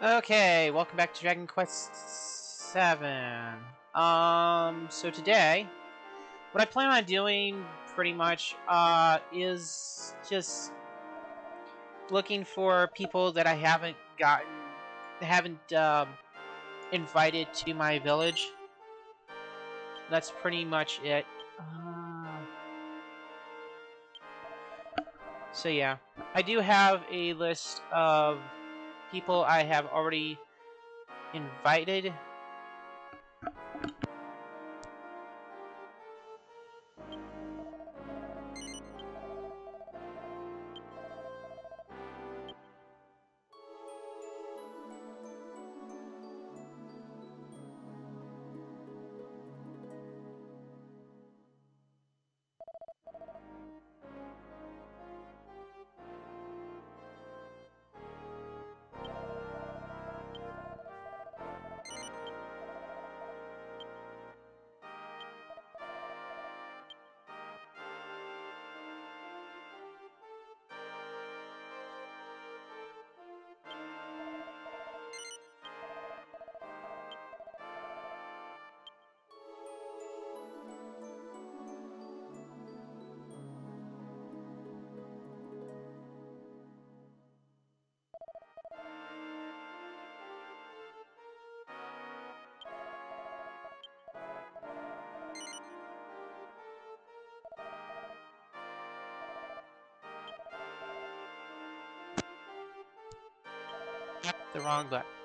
Okay, welcome back to Dragon Quest Seven. Um, so today, what I plan on doing, pretty much, uh, is just looking for people that I haven't gotten, haven't um, invited to my village. That's pretty much it. Uh, so yeah, I do have a list of people I have already invited. Wrong button.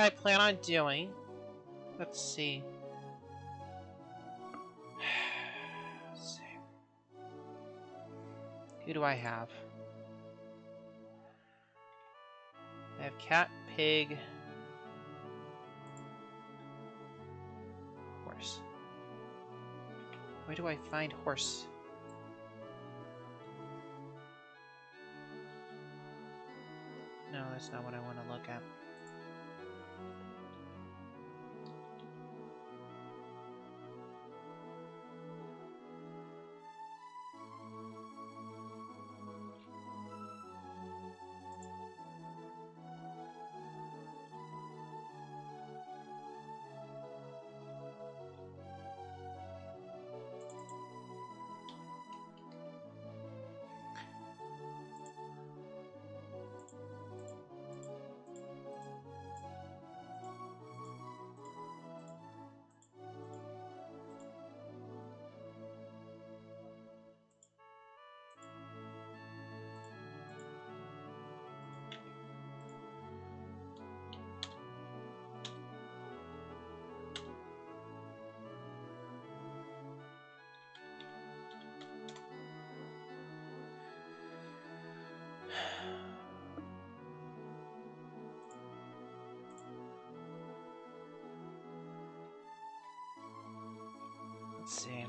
I plan on doing. Let's see. Let's see. Who do I have? I have cat, pig, horse. Where do I find horse? No, that's not what I want to look at. Let's see.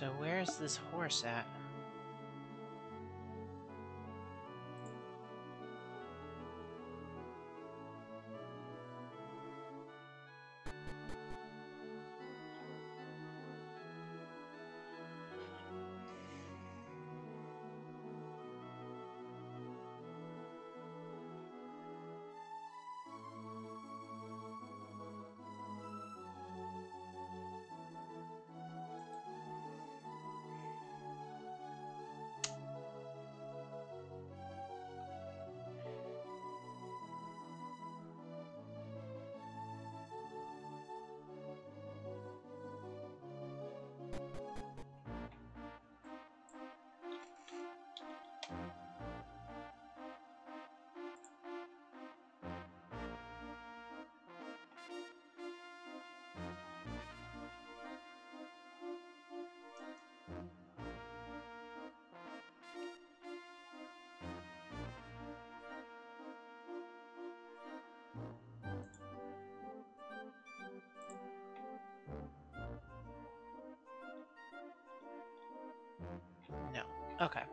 So where's this horse at? Okay.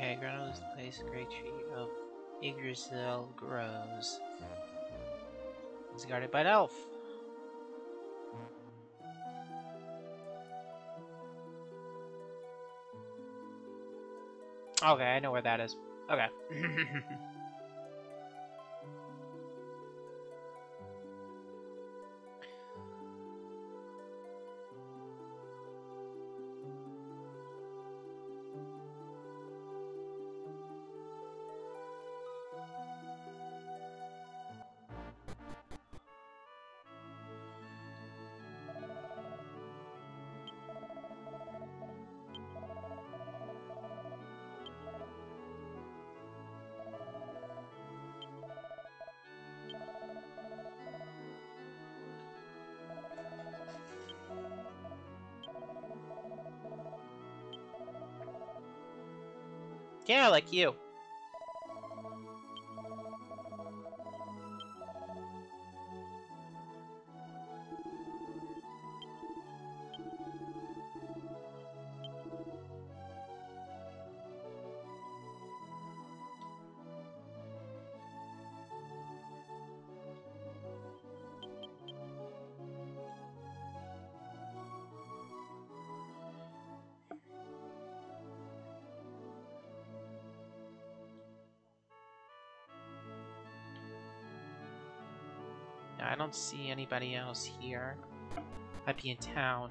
Okay, the place great tree of Yggdrasil grows. It's guarded by an elf. Okay, I know where that is. Okay. like you. Don't see anybody else here. I'd be in town.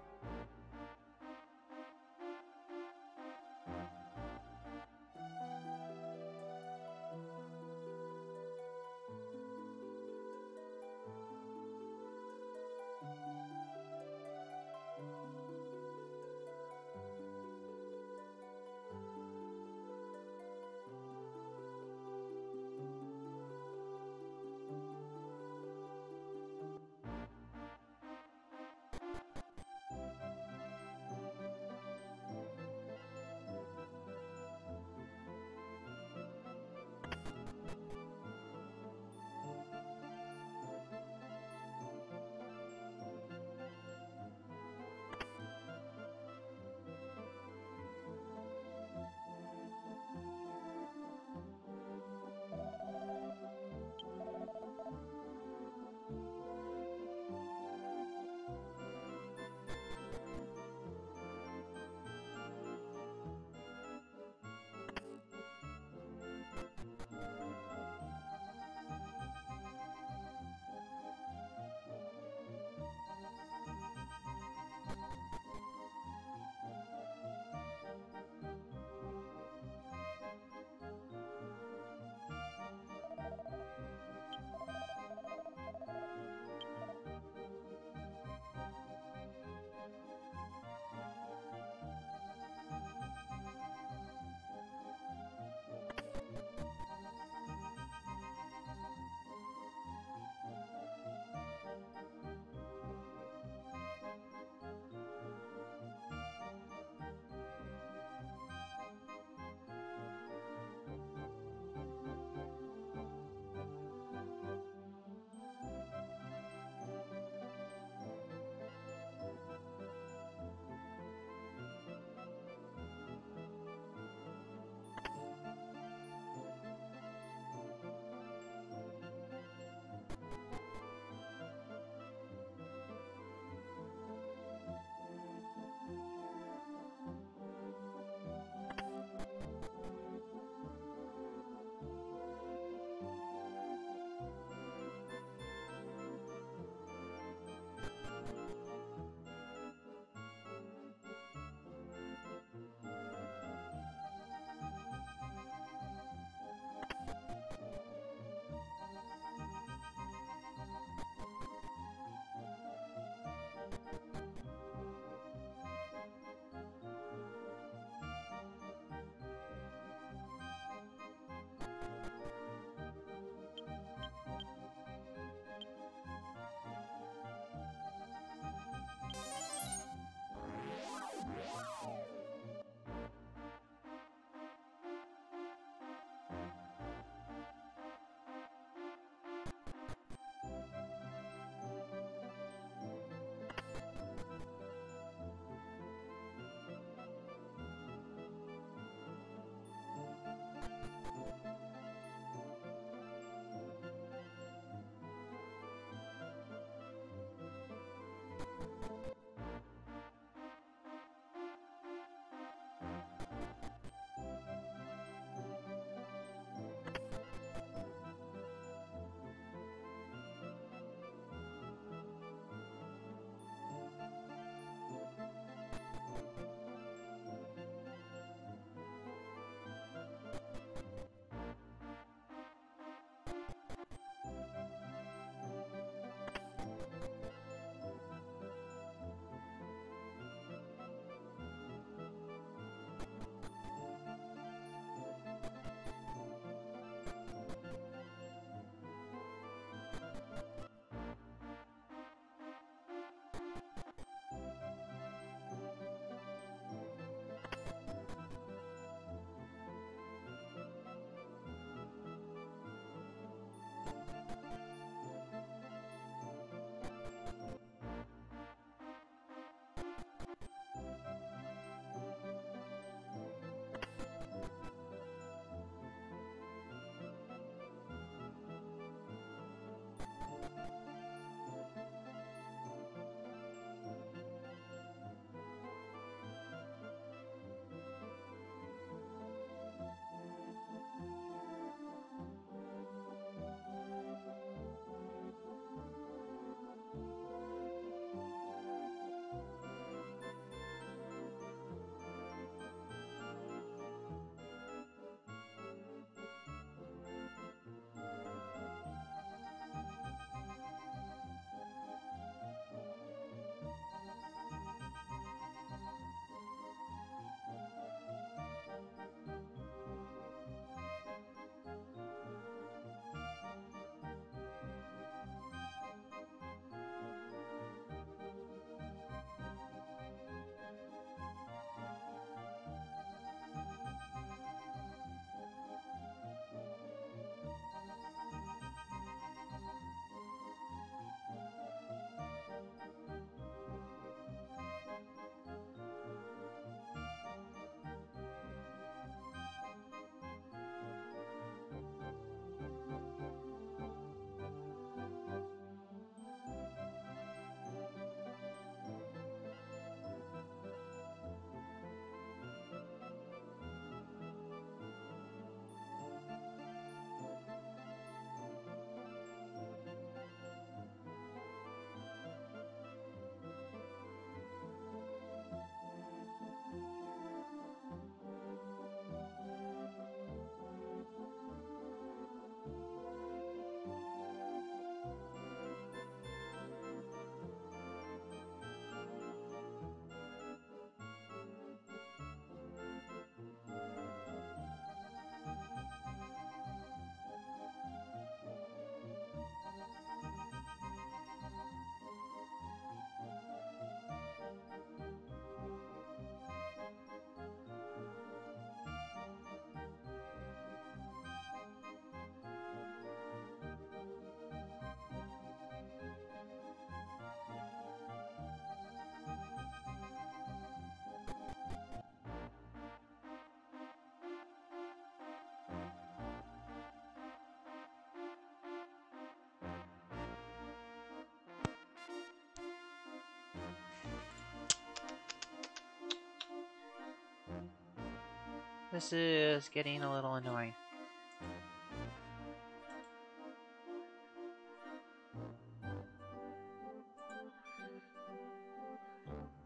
This is getting a little annoying.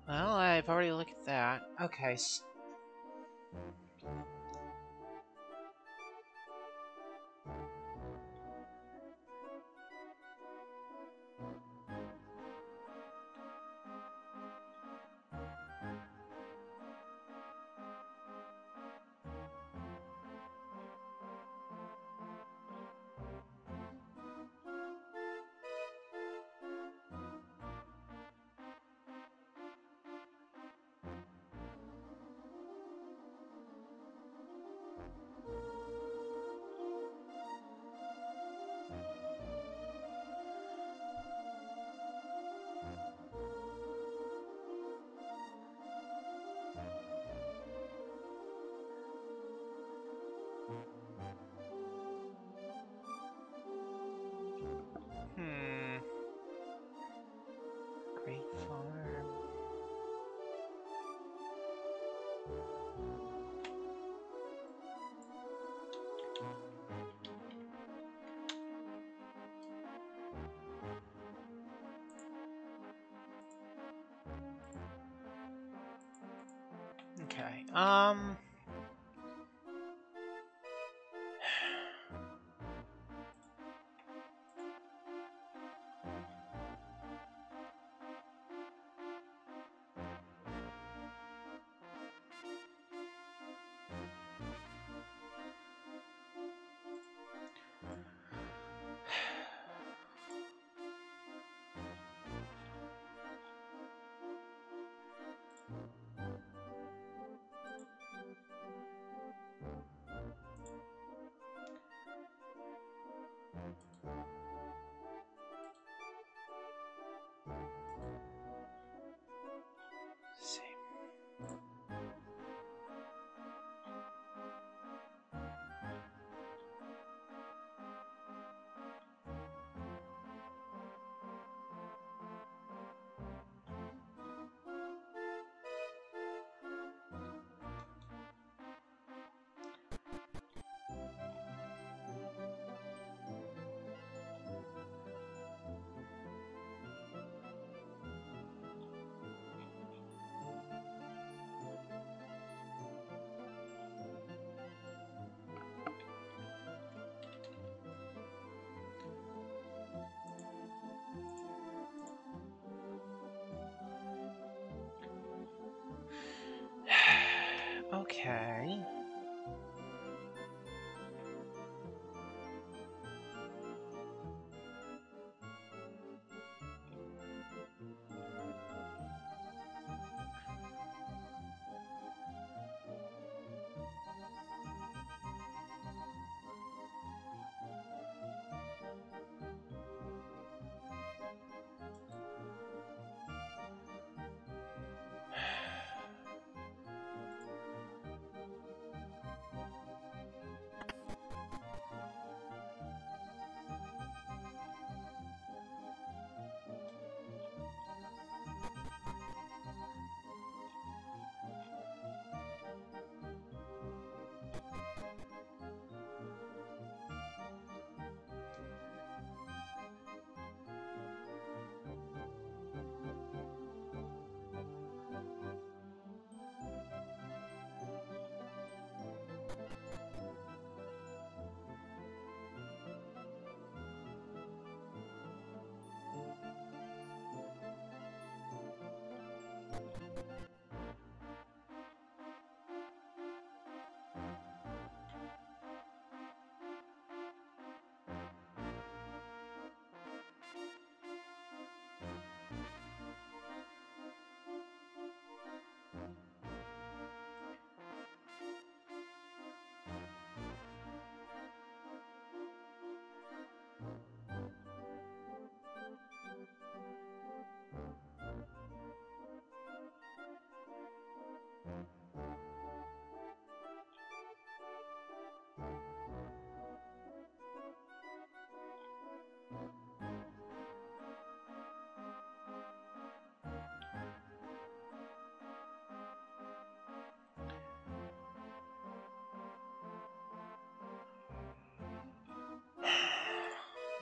Well, I've already looked at that. Okay. Okay. Um.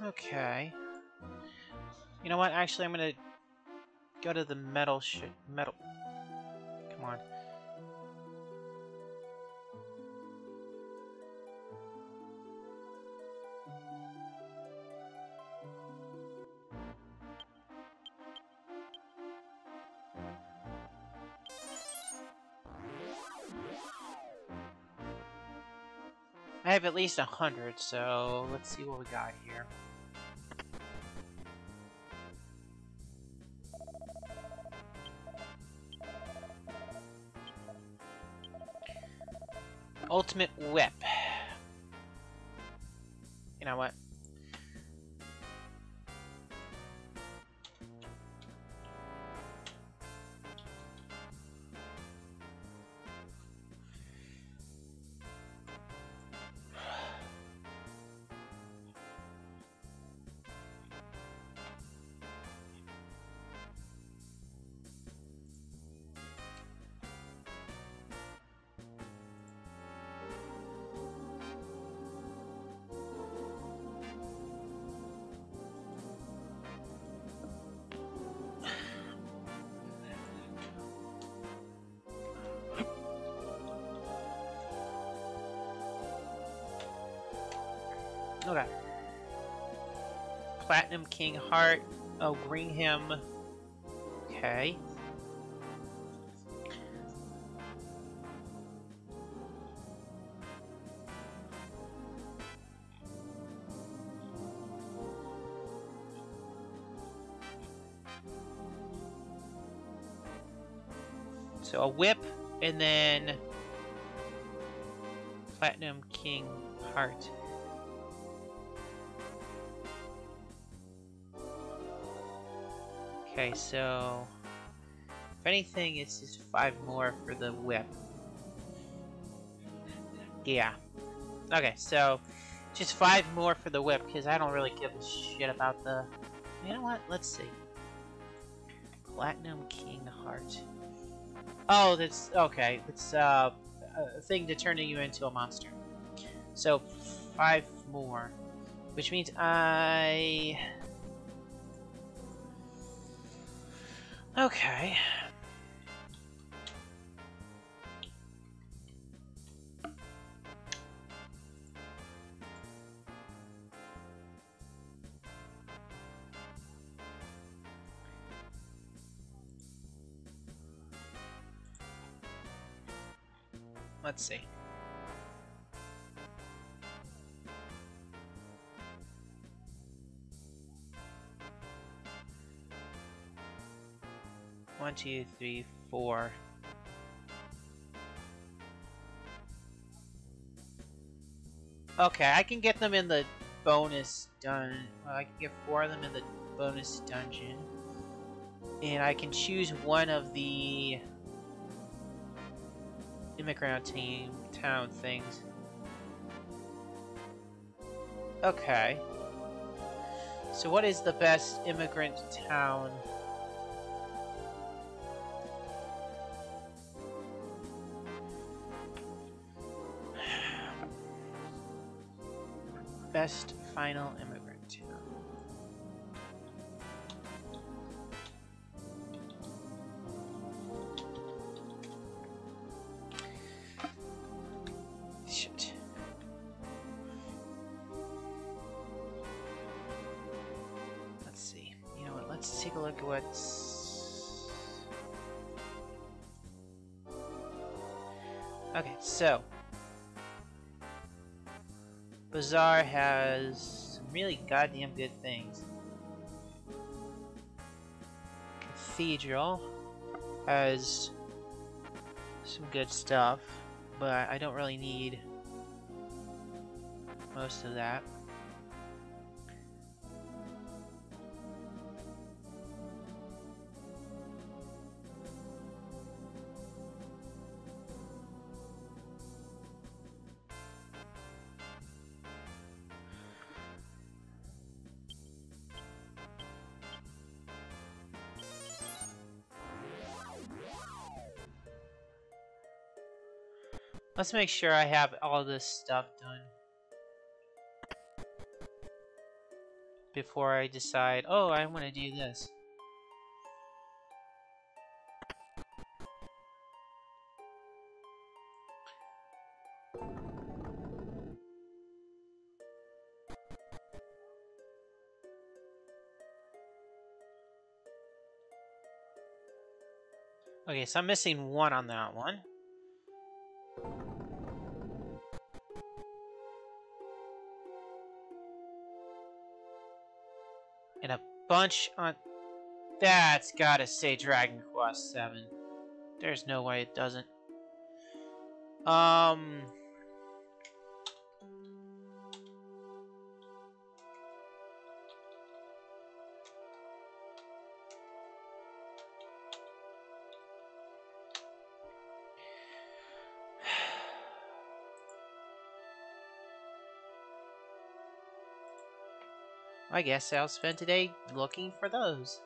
Okay. You know what? Actually, I'm gonna go to the metal shit. Metal. Come on. I have at least a hundred, so let's see what we got here. Ultimate Whip. Platinum King Heart. Oh, Greenham. Okay. So a whip, and then Platinum King Heart. Okay, so if anything, it's just five more for the whip. Yeah. Okay, so just five more for the whip because I don't really give a shit about the. You know what? Let's see. Platinum King Heart. Oh, that's okay. It's uh, a thing to turn you into a monster. So five more, which means I. Okay. Two, three, four. Okay, I can get them in the bonus dun. Well, I can get four of them in the bonus dungeon, and I can choose one of the immigrant team town things. Okay. So what is the best immigrant town? Best final immigrant. Shit. Let's see. You know what? Let's take a look at what's. Okay, so. Bazaar has some really goddamn good things. Cathedral has some good stuff, but I don't really need most of that. Let's make sure I have all this stuff done. before I decide, oh, I want to do this. Okay, so I'm missing one on that one. Bunch on... That's gotta say Dragon Quest 7. There's no way it doesn't. Um... I guess I'll spend today looking for those.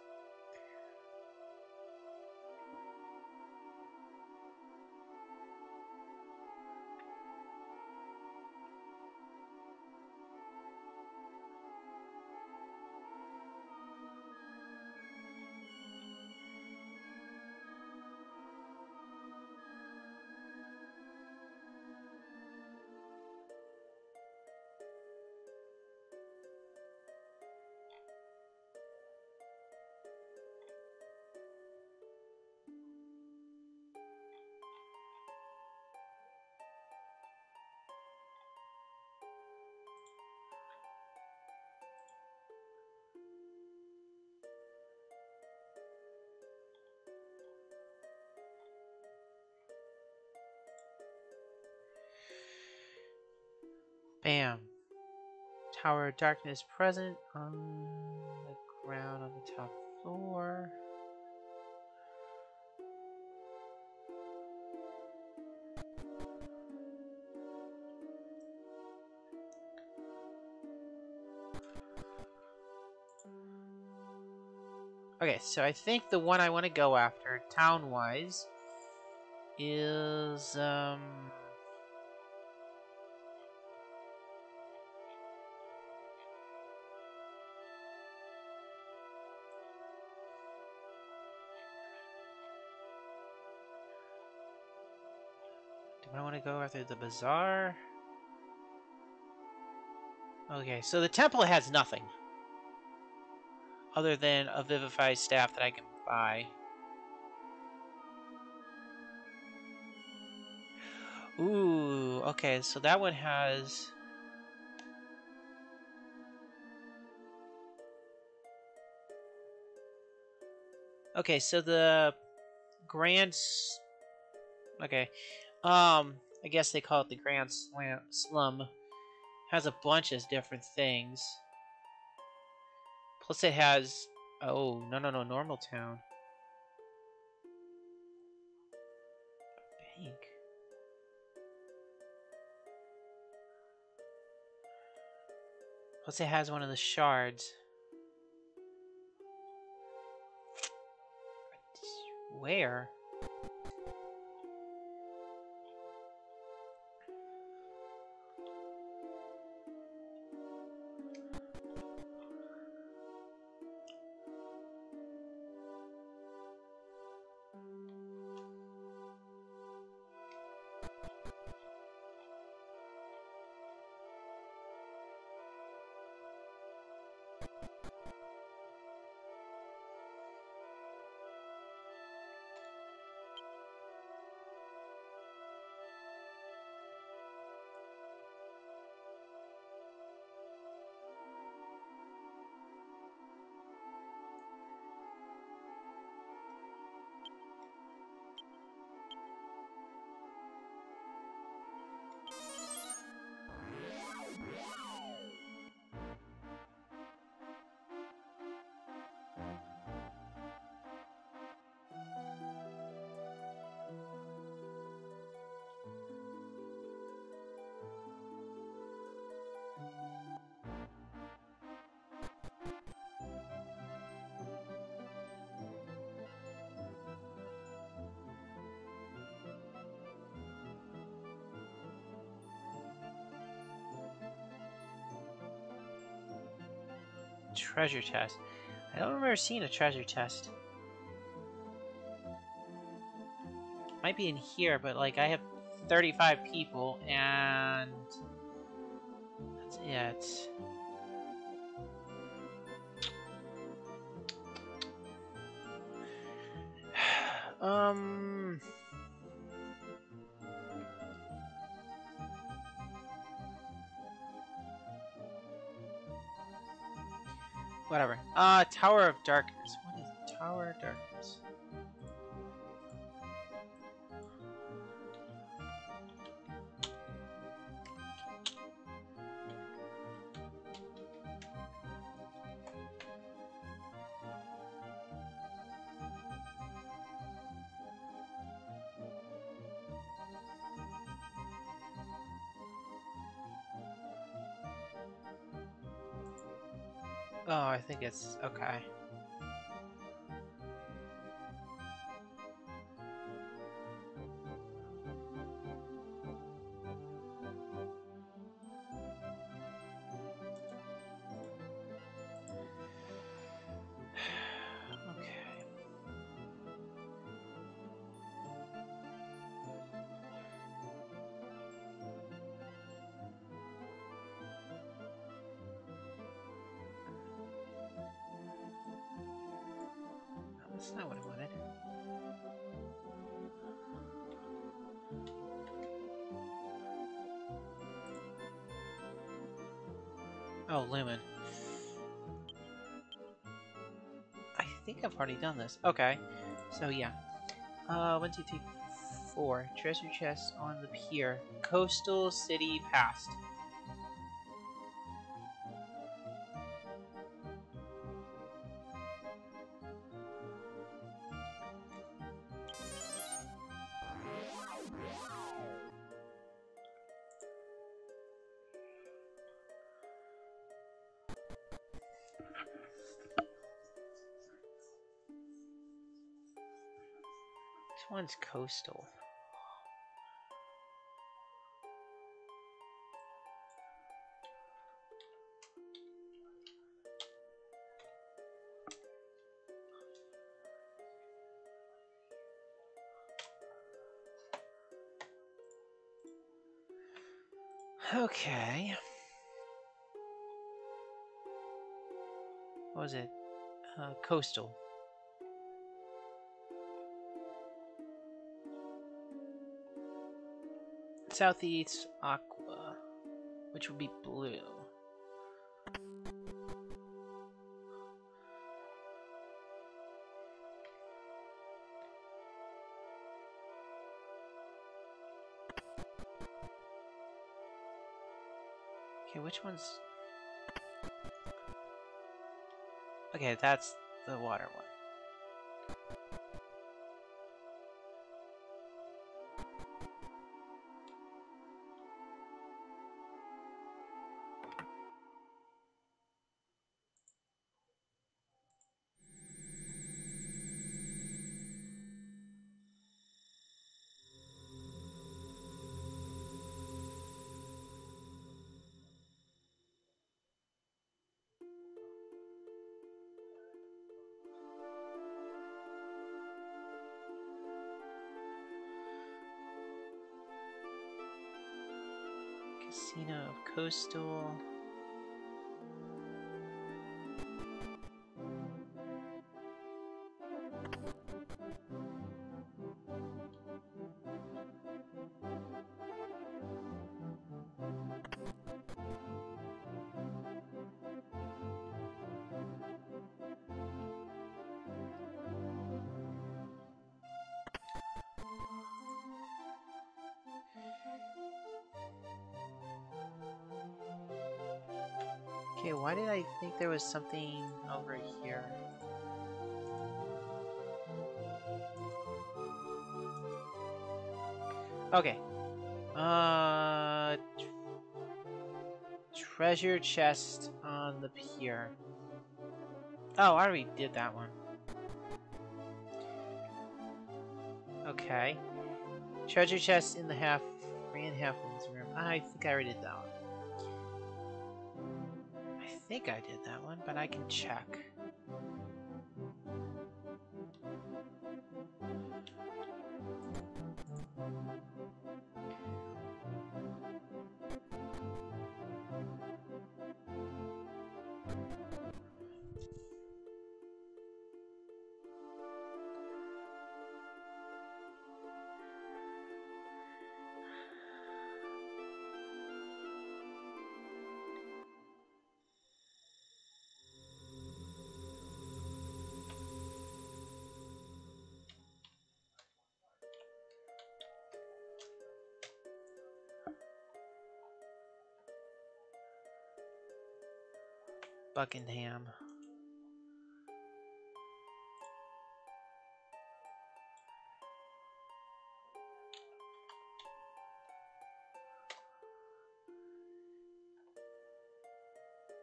Tower of Darkness present on the ground on the top floor. Okay, so I think the one I want to go after, town-wise, is, um... to go after the bazaar? Okay, so the temple has nothing. Other than a vivified staff that I can buy. Ooh, okay, so that one has... Okay, so the Grand... Okay, um, I guess they call it the Grand Slam Slum. Has a bunch of different things. Plus it has... Oh, no, no, no, Normal Town. Bank. Plus it has one of the shards. Where? Treasure chest. I don't remember seeing a treasure chest. Might be in here, but like I have 35 people and that's it. um Uh, Tower of Darkness. What is Tower of Darkness? Oh, I think it's okay. That's not what I wanted. Oh, Lumen. I think I've already done this. Okay. So, yeah. Uh, one, two, three, four. Treasure chest on the pier. Coastal City Past. One's coastal. Okay. What was it? Uh, coastal. Southeast aqua, which would be blue. Okay, which one's... Okay, that's the water one. Casino of Coastal. Was something over here? Okay. Uh, treasure chest on the pier. Oh, I already did that one. Okay. Treasure chest in the half, three and a half woman's room. I think I already did that one. Think I did that one, but I can check. Buckingham.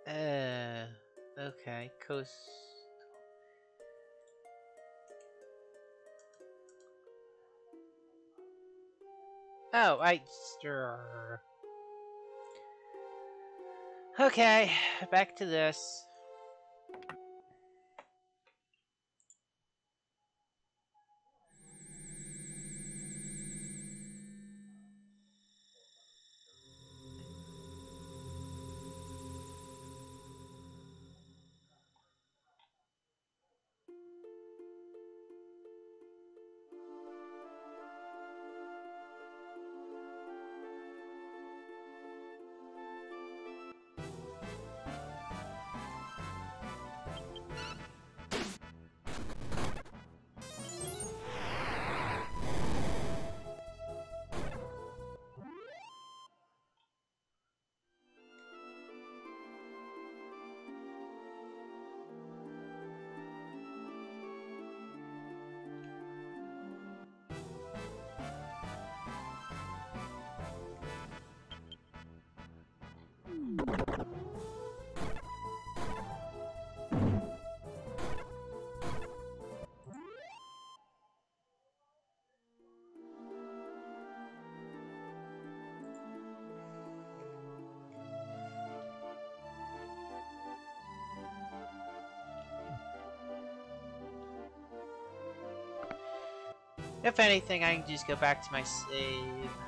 Uh, okay, coast. Oh, I stir. Okay, back to this. If anything, I can just go back to my save.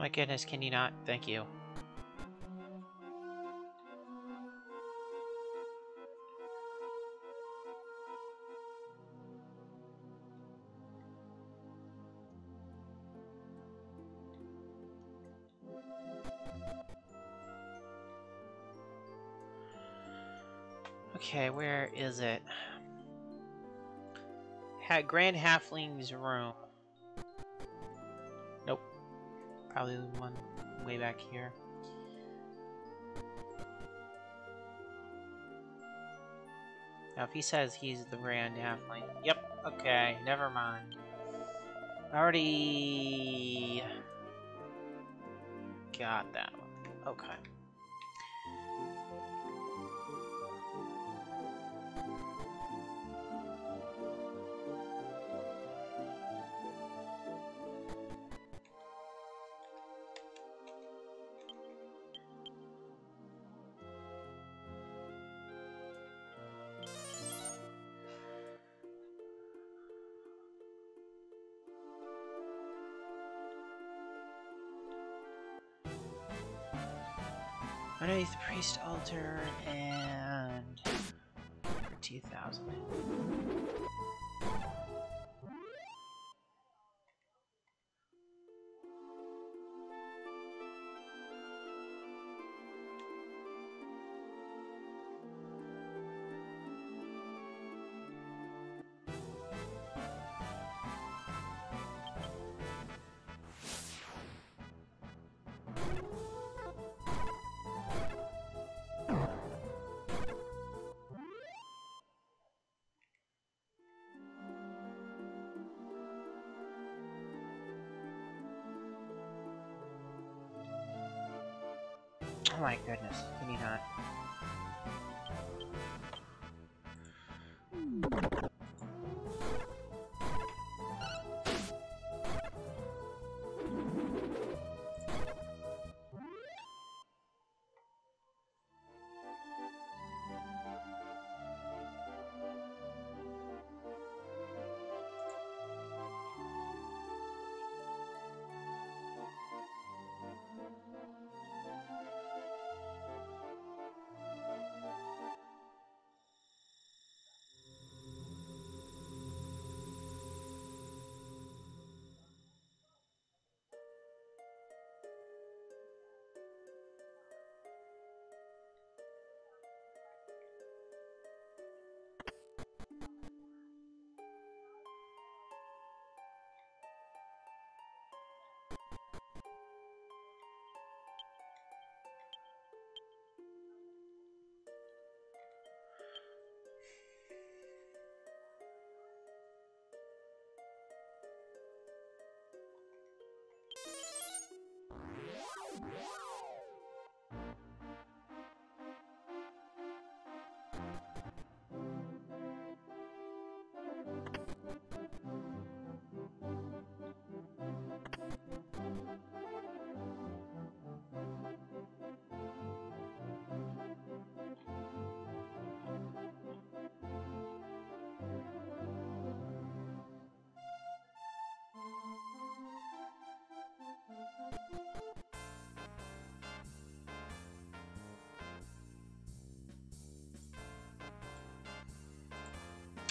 my goodness, can you not? Thank you. Okay, where is it? Had Grand Halfling's room. Probably the one way back here. Now, if he says he's the Grand Halfling... Yep, okay, never mind. Already... Got that one. Okay. Oh my goodness, can you not?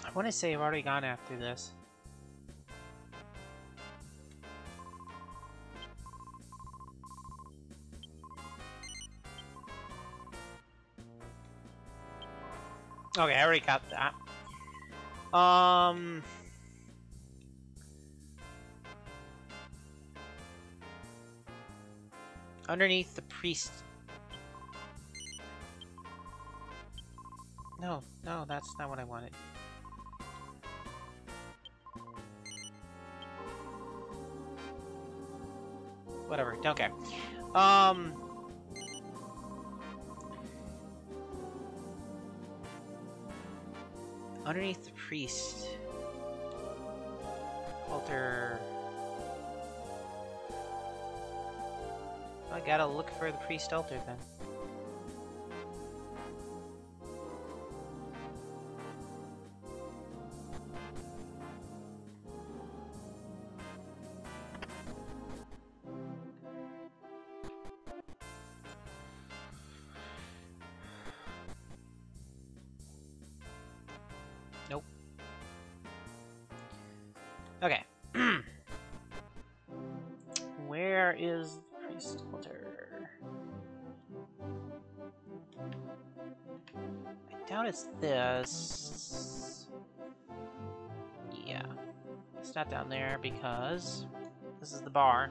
I want to say I've already gone after this. Okay, I already got that. Um... Underneath the priest... No, no, that's not what I wanted. Whatever, don't care. Um... Underneath the priest... Altar... I gotta look for the priest altar then. The bar.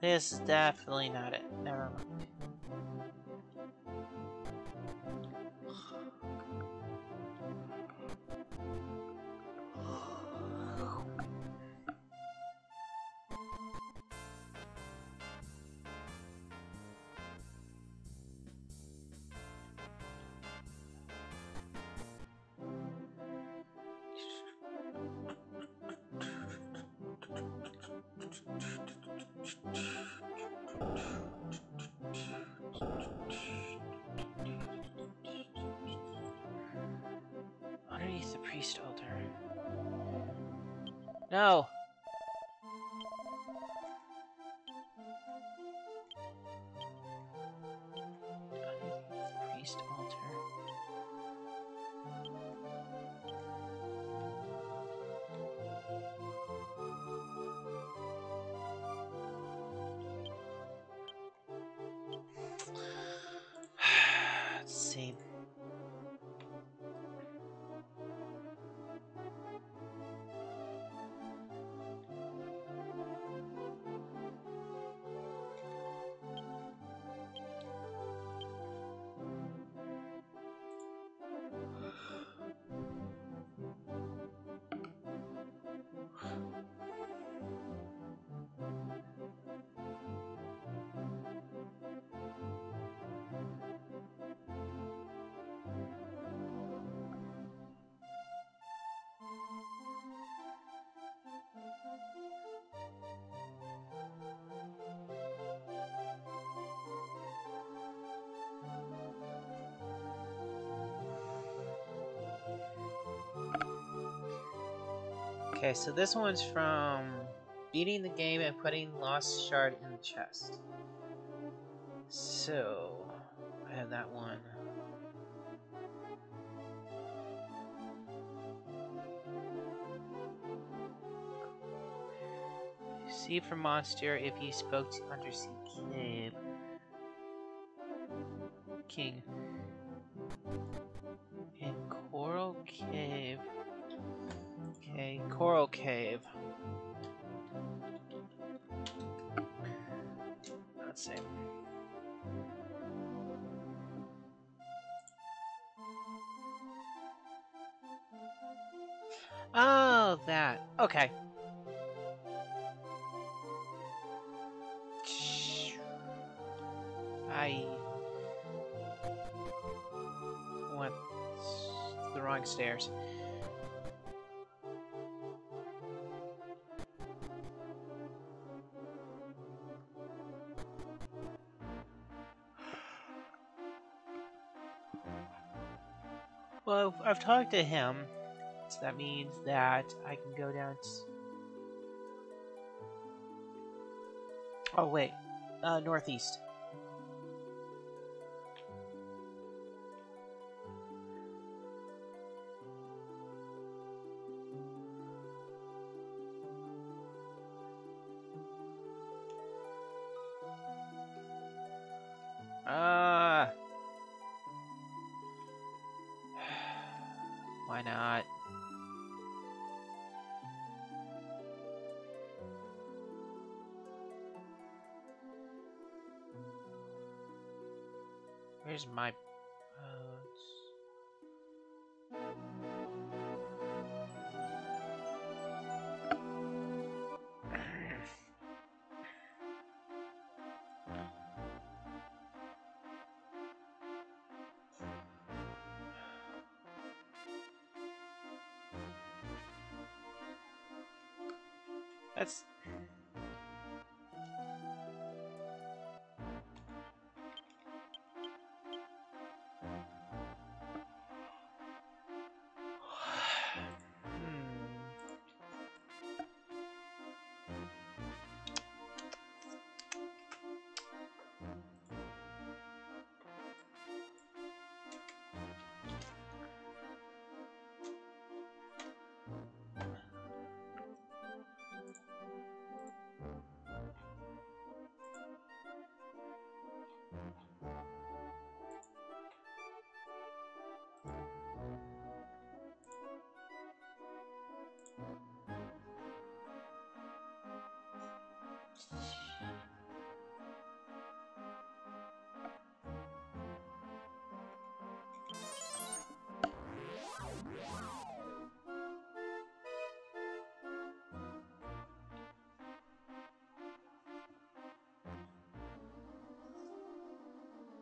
This is definitely not it. Okay, so this one's from beating the game and putting Lost Shard in the chest. So, I have that one. See from monster if he spoke to Undersea Cave. King. Coral Cave. Let's see. Oh, that. Okay. I went the wrong stairs. I've talked to him, so that means that I can go down. To... Oh wait, uh, northeast.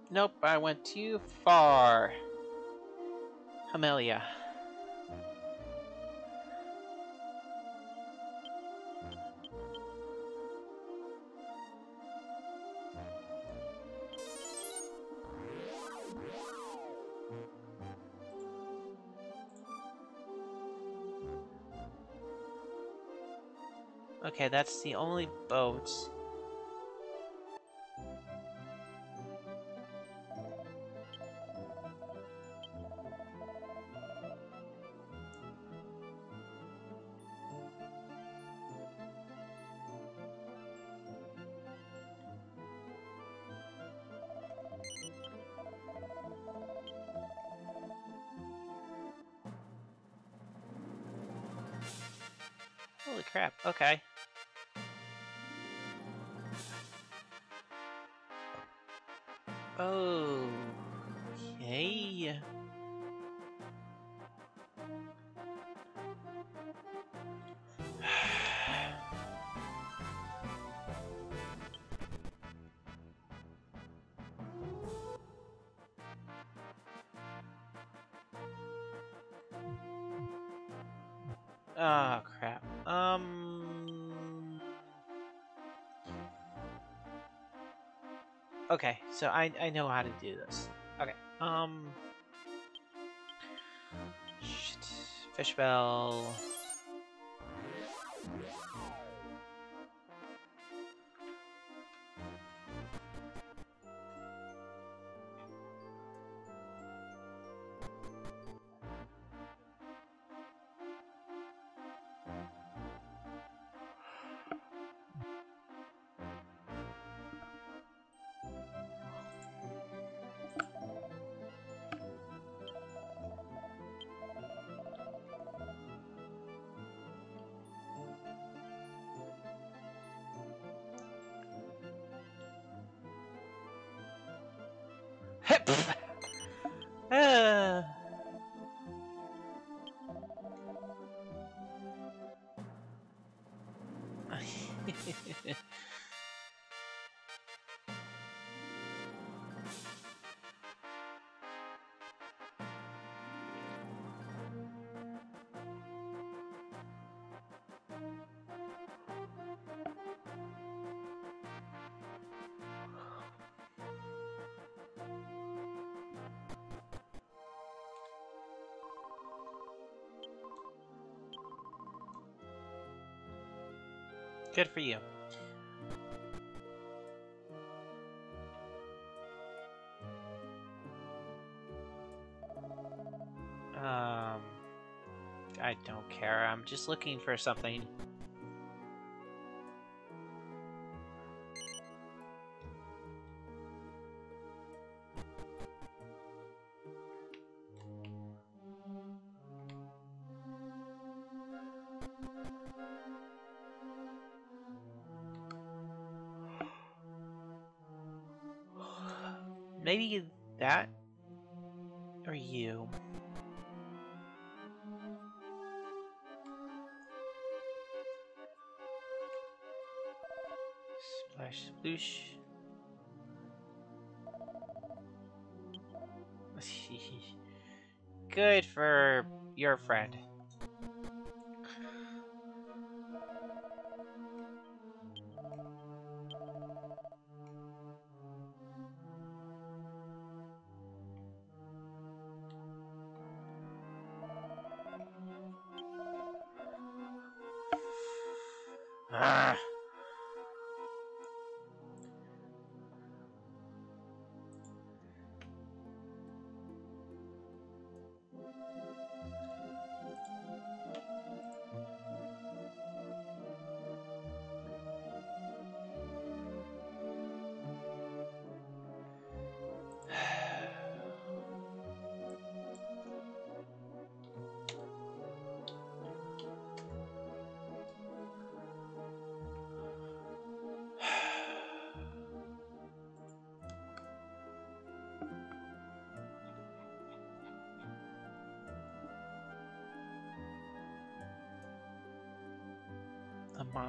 Nope, I went too far. Amelia. Okay, that's the only boat. So I I know how to do this. Okay. Um. Fishbell. Good for you. Um, I don't care. I'm just looking for something.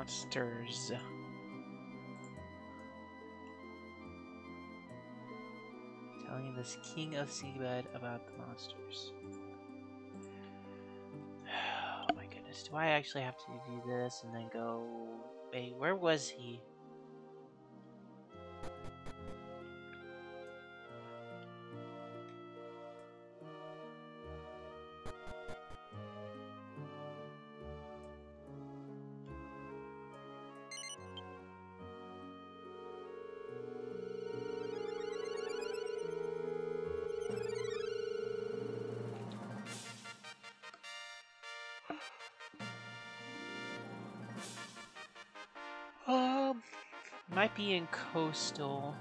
Monsters. Telling this king of Seabed about the monsters. Oh my goodness, do I actually have to do this and then go... Wait, where was he? Be in coastal.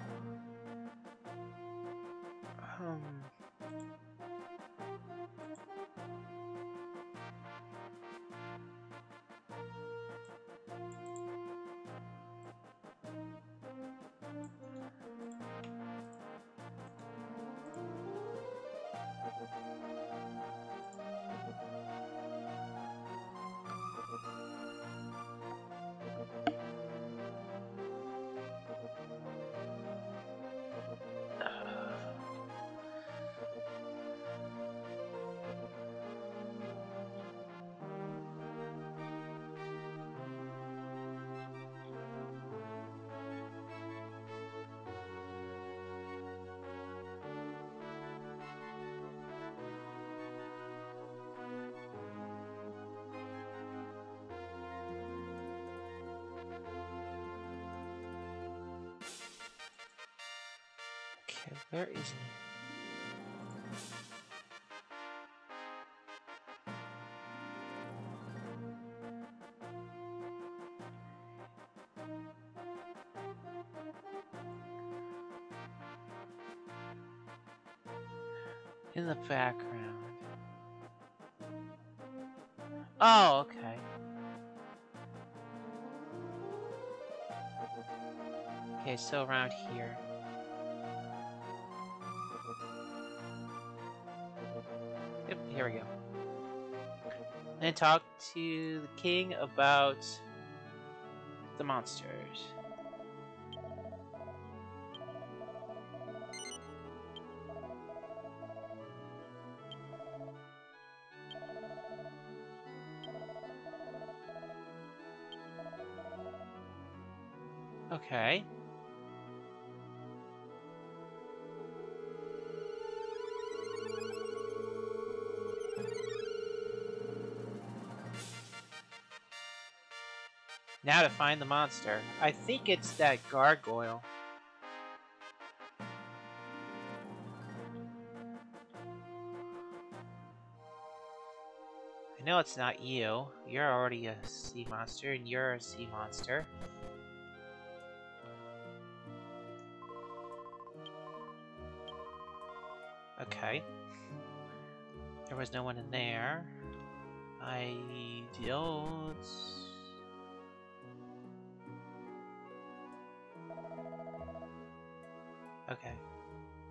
The background. Oh, okay. Okay, so around here. Yep, here we go. And talk to the king about the monsters. Okay. Now to find the monster. I think it's that gargoyle. I know it's not you. You're already a sea monster, and you're a sea monster. Was no one in there. I don't... Okay.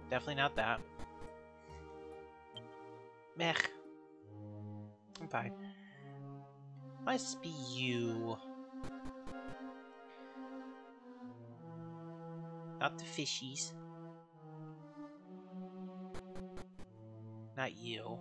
Definitely not that. Meh. I'm fine. Must be you. Not the fishies. Not you.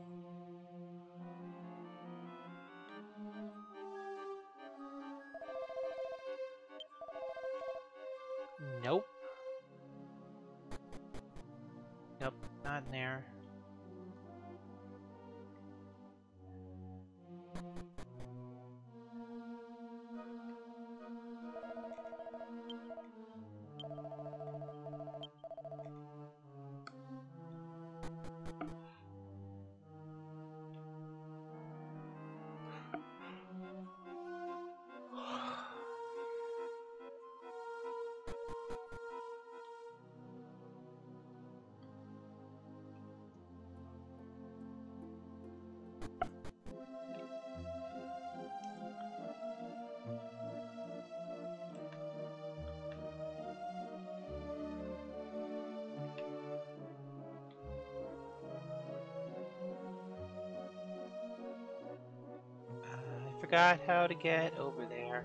How to get over there.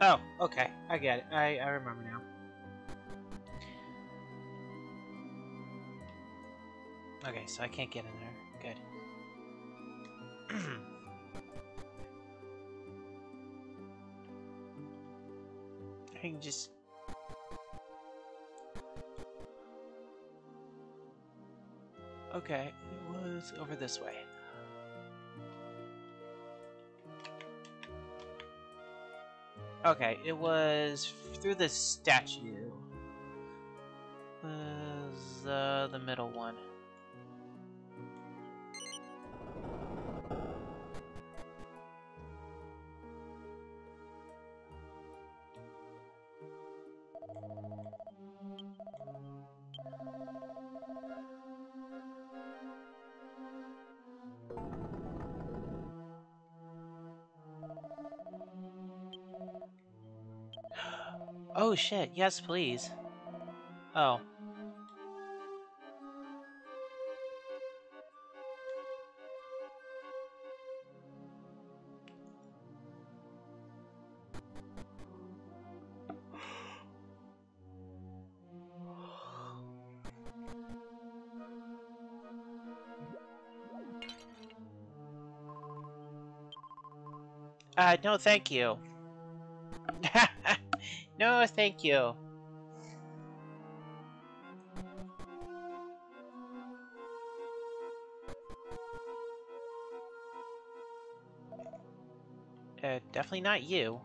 Oh, okay. I get it. I, I remember now. Okay, so I can't get in there. This way. Okay, it was through the statue. Uh, the middle one. Shit, yes please. Oh. Uh, no thank you. Thank you. Uh, definitely not. You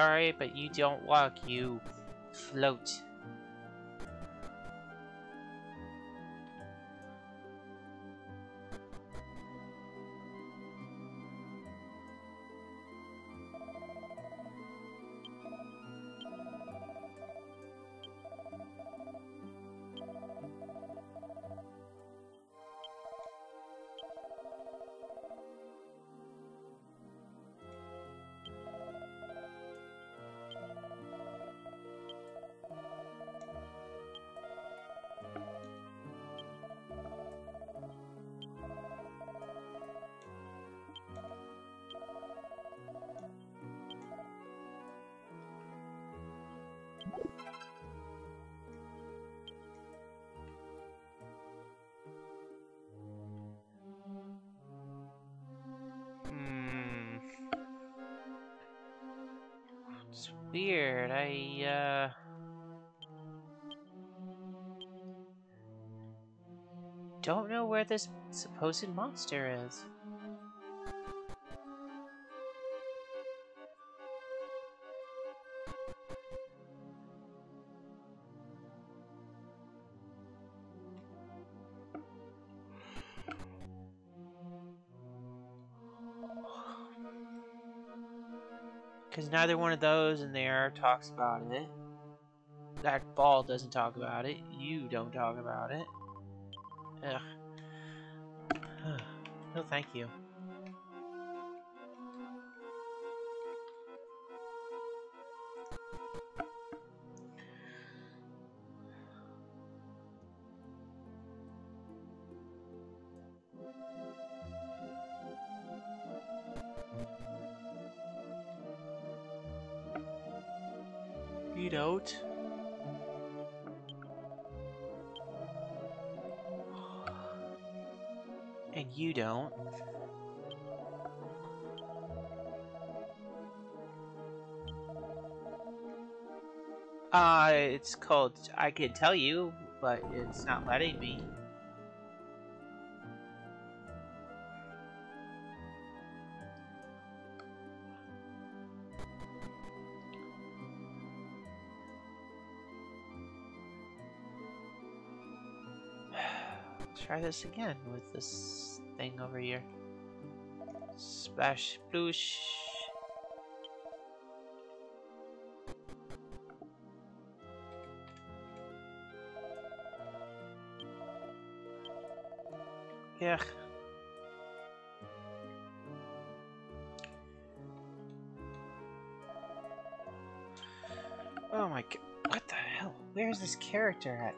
Sorry, but you don't walk, you float. Weird. I, uh... Don't know where this supposed monster is. Neither one of those in there talks about it. That ball doesn't talk about it. You don't talk about it. Ugh. no, thank you. Called, I can tell you, but it's not letting me. Try this again with this thing over here. Splash, sploosh. Yeah. Oh my god. What the hell? Where's this character at?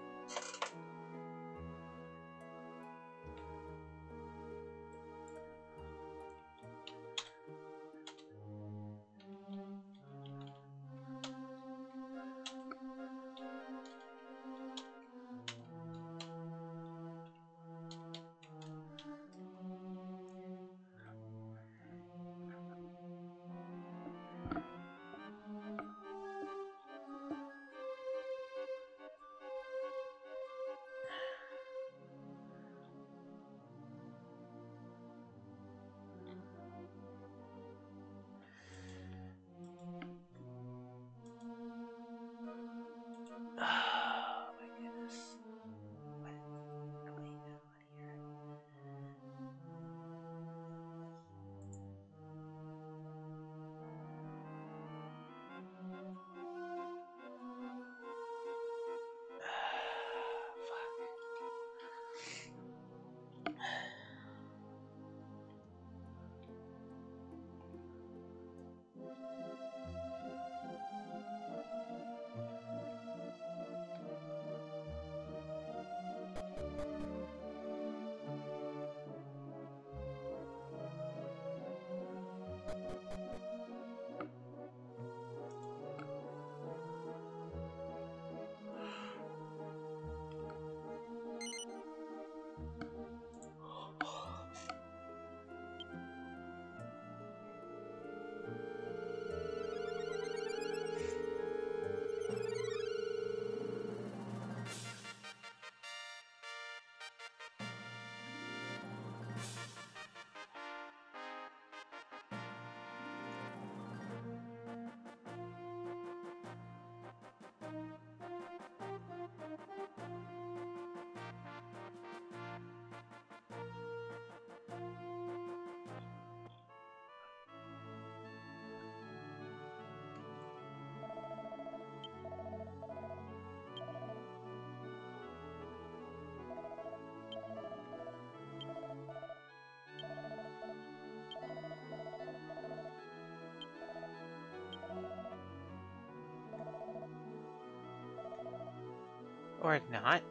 Or not.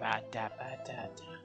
My god.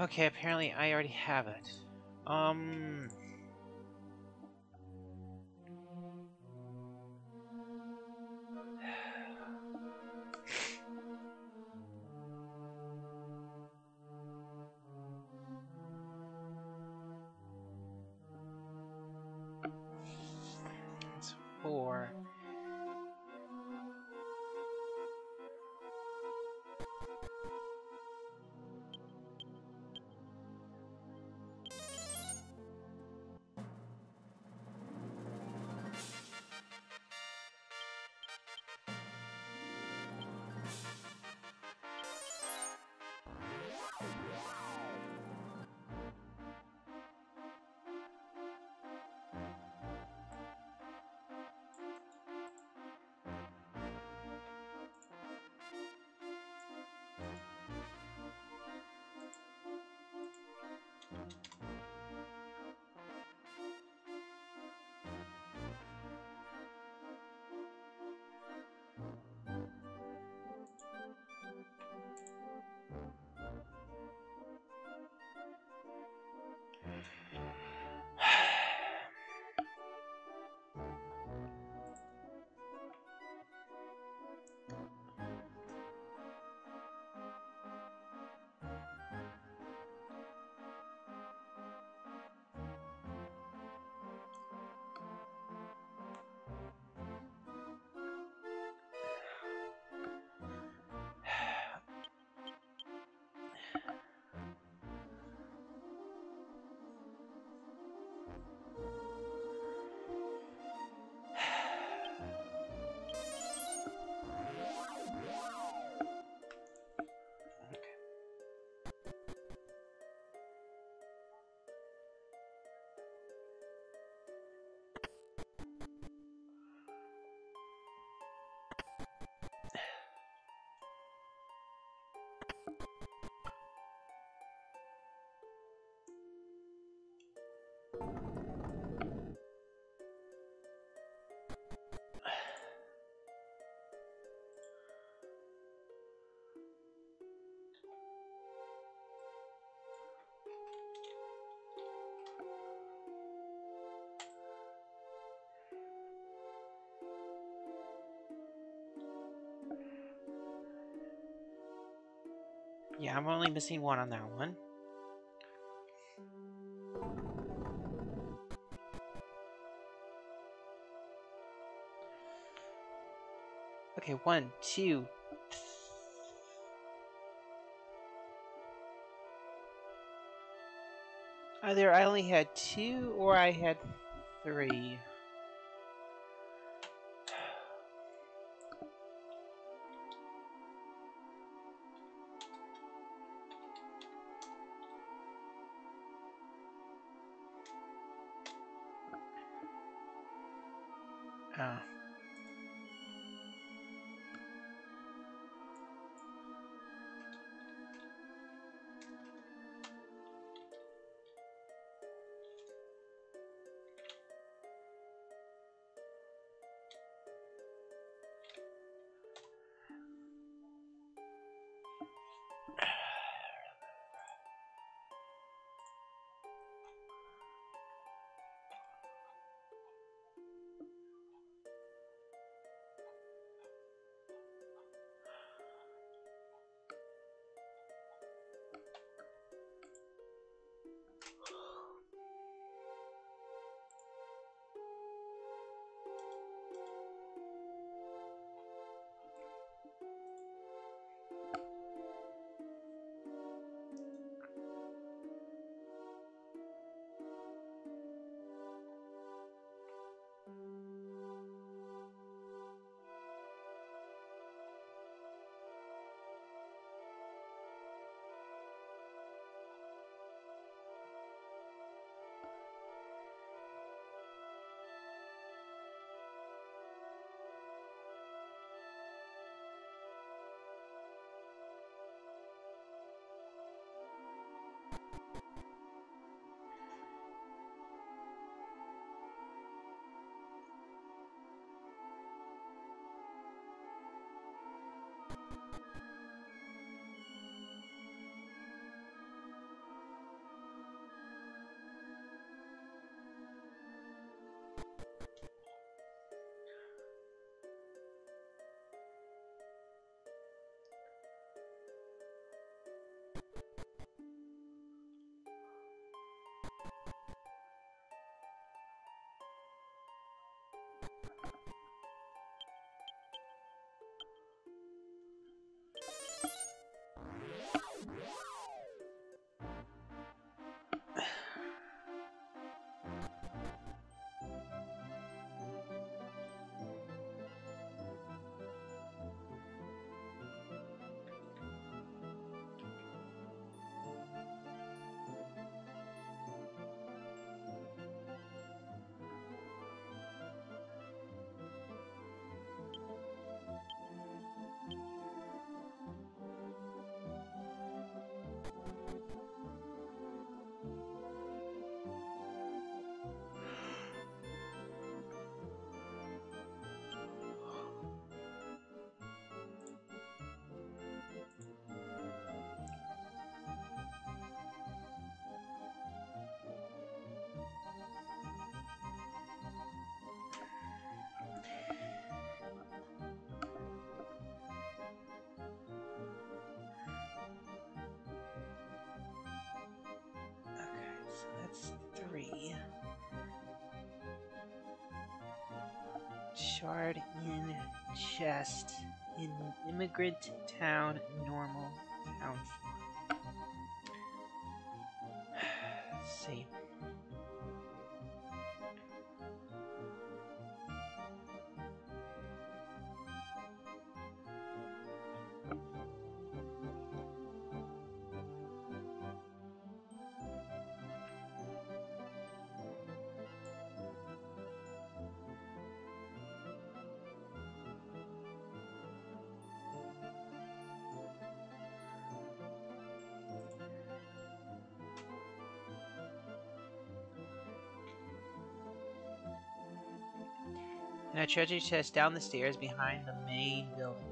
Okay, apparently I already have it. Um... Yeah, I'm only missing one on that one. Okay, one, two. Either I only had two or I had three. See. Shard in chest in immigrant town normal town. Now treasure chest down the stairs behind the main building.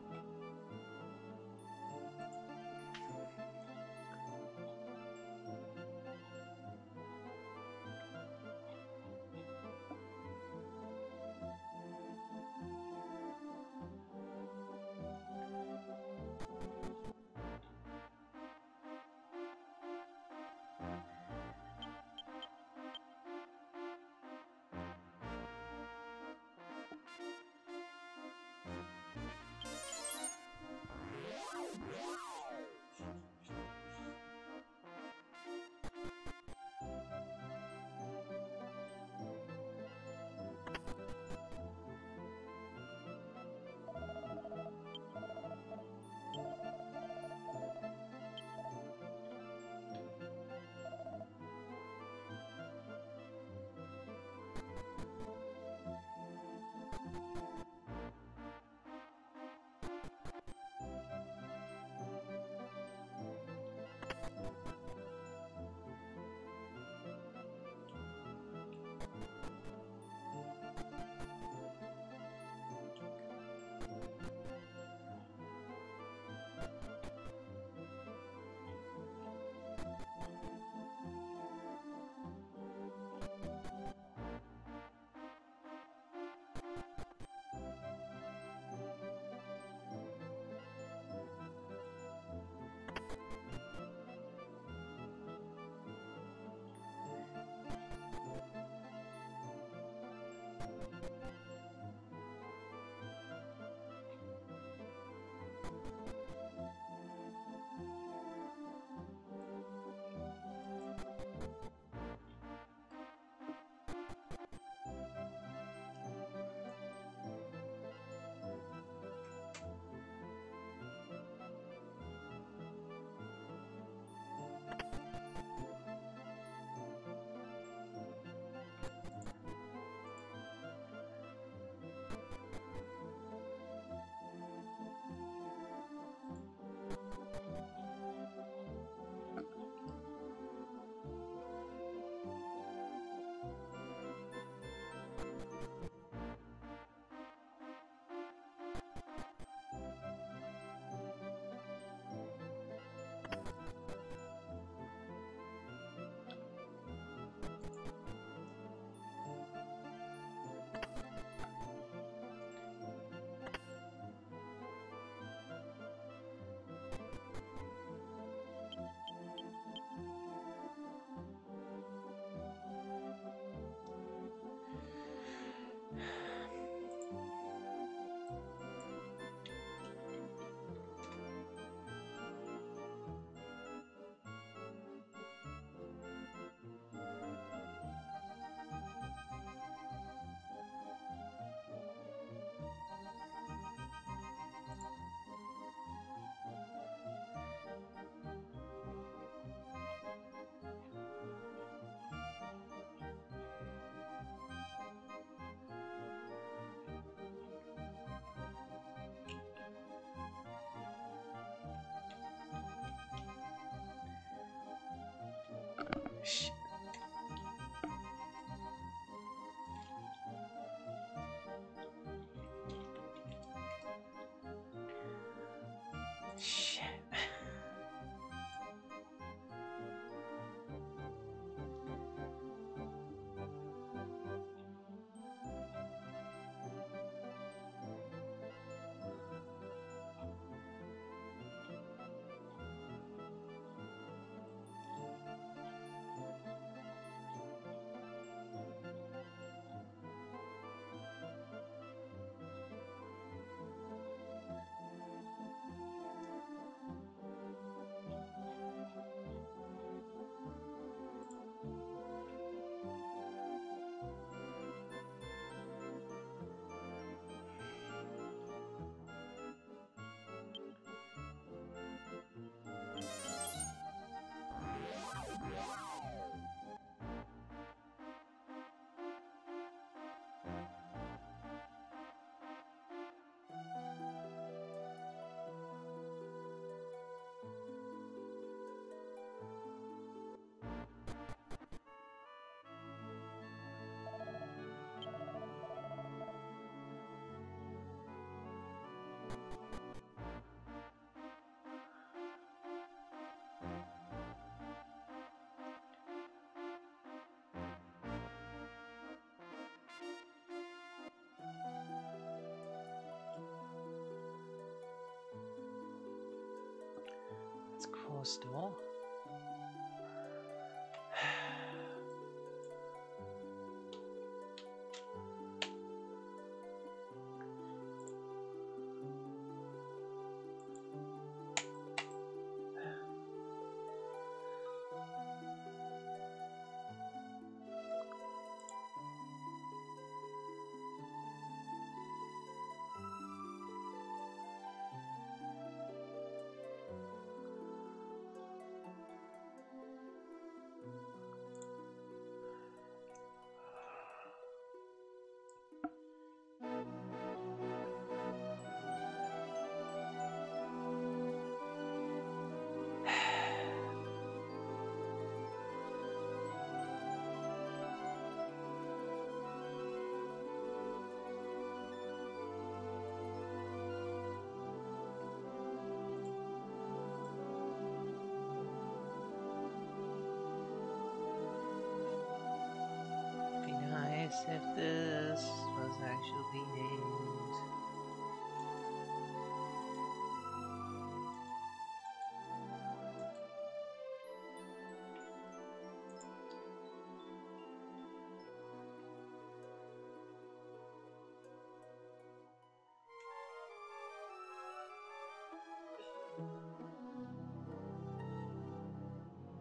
That's cool still. Be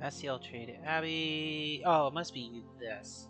Maciel trade Abby. Oh, it must be this.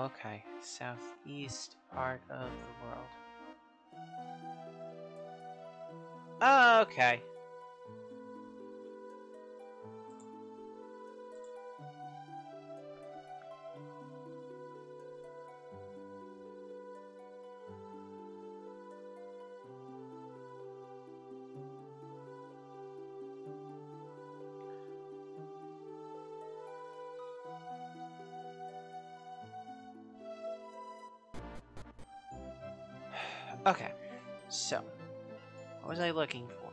Oh, okay. Southeast part of the world. Oh, okay. Okay, so what was I looking for?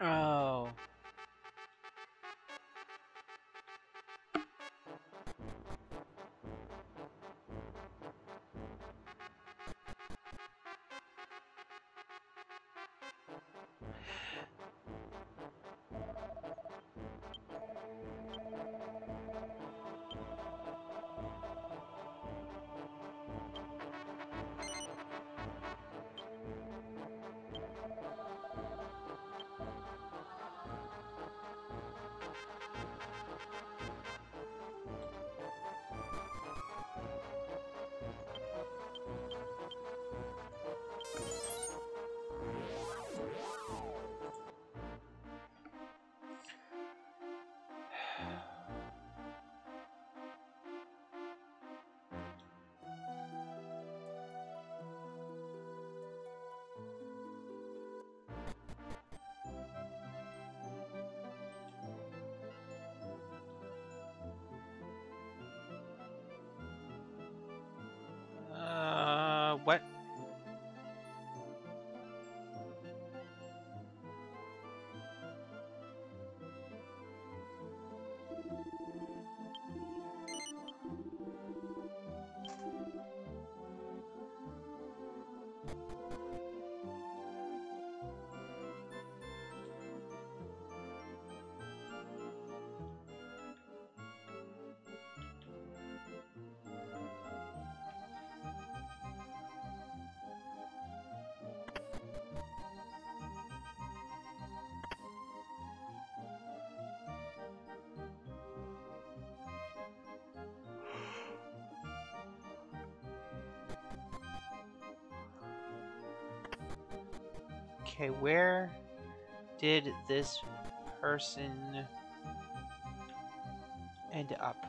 Oh. Okay, where did this person end up?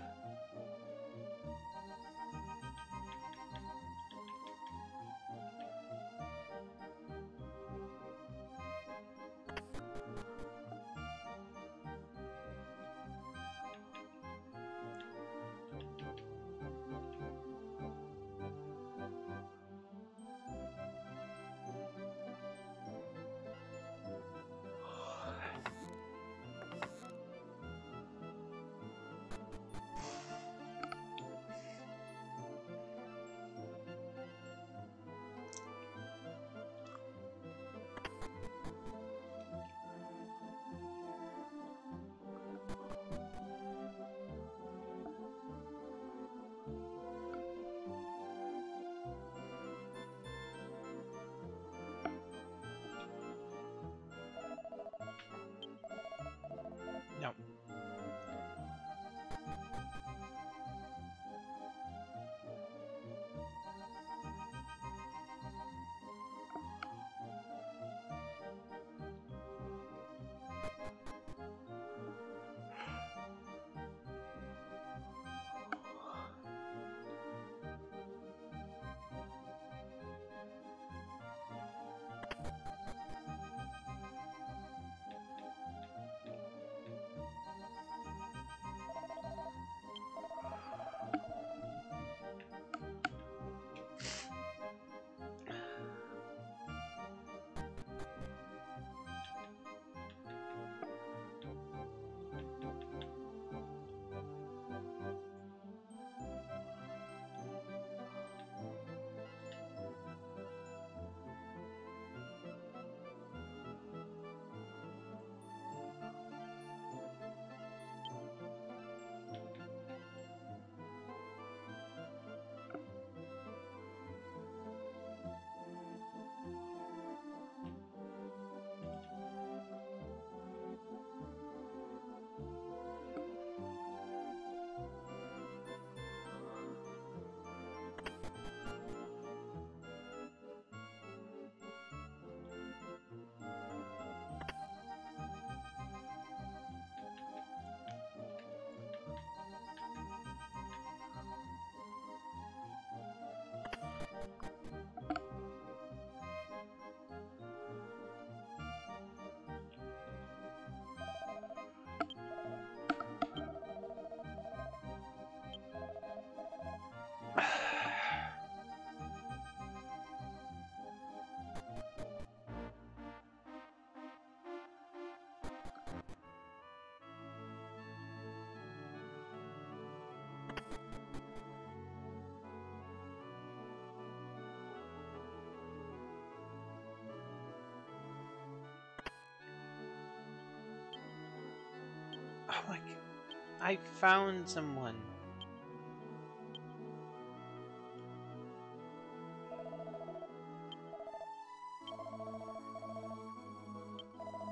My. I found someone.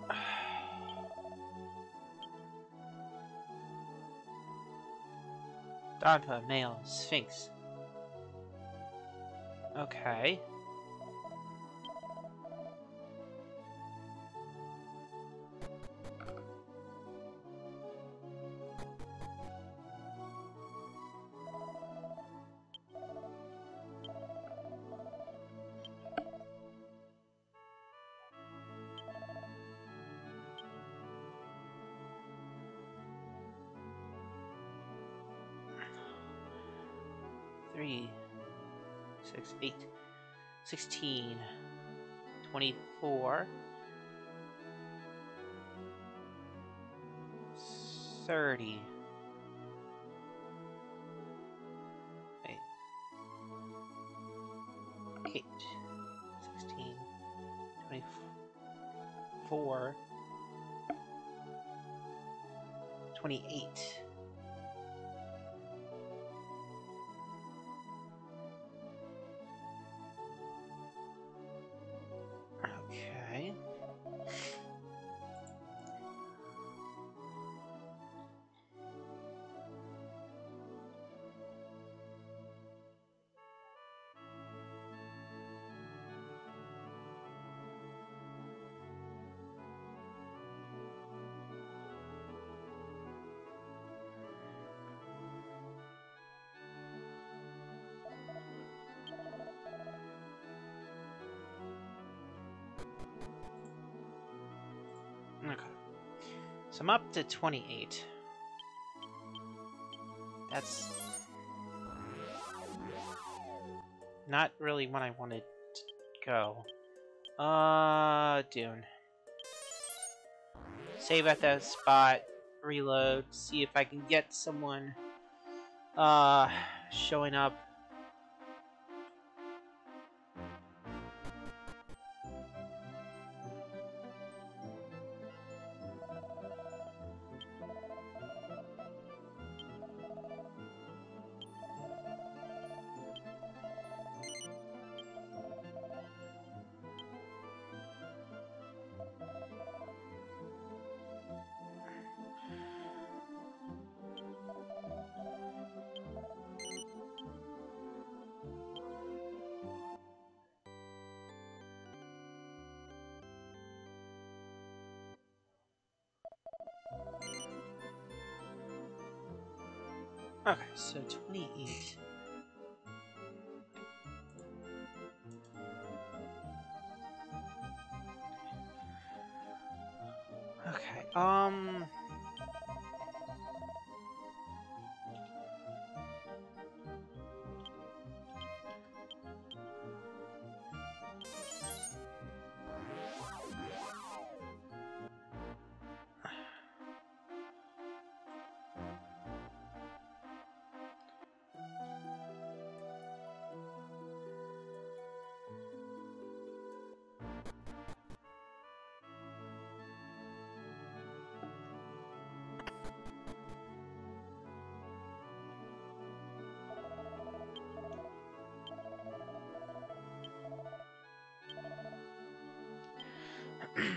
Dogpa, male, Sphinx. Okay. party. Wait. 8, 16, 24, 28. So I'm up to 28. That's not really when I wanted to go. Uh, Dune. Save at that spot, reload, see if I can get someone uh showing up. Um... Okay,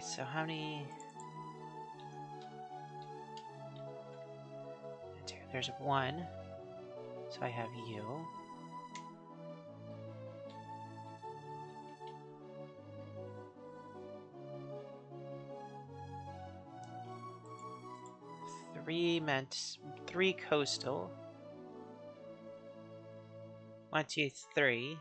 so how many... There's one. So I have you. Meant three coastal. One, two, three.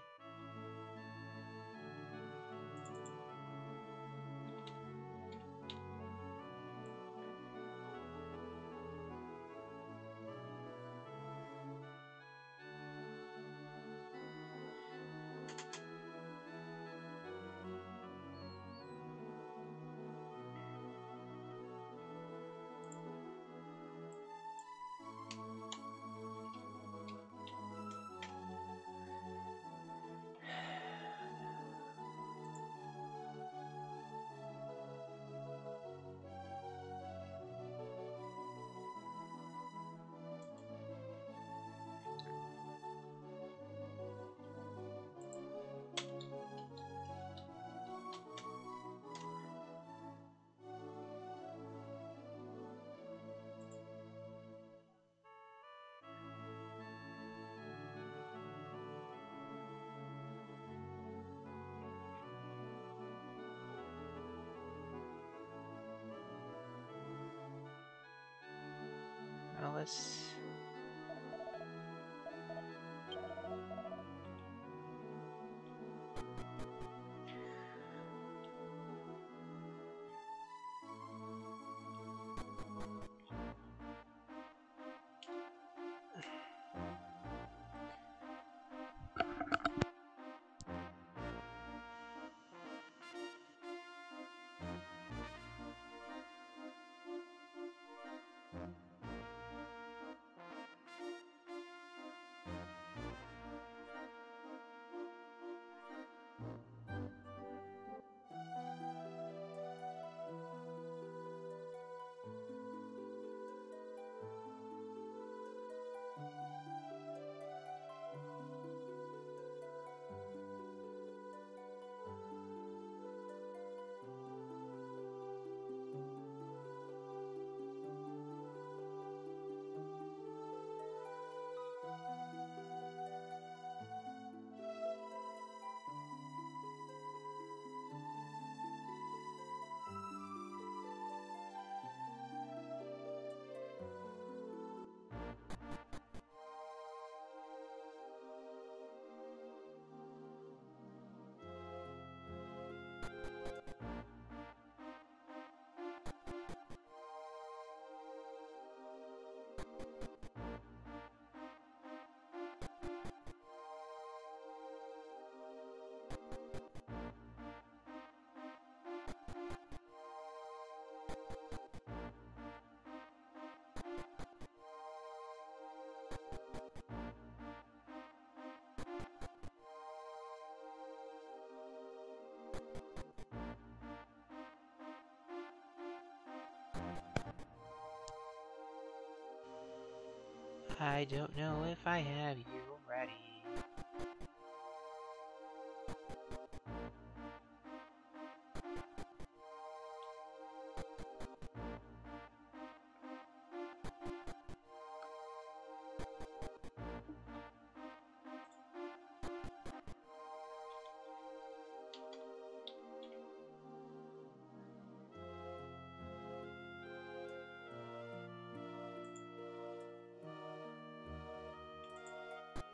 I don't know if I have you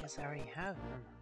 Guess I already have them.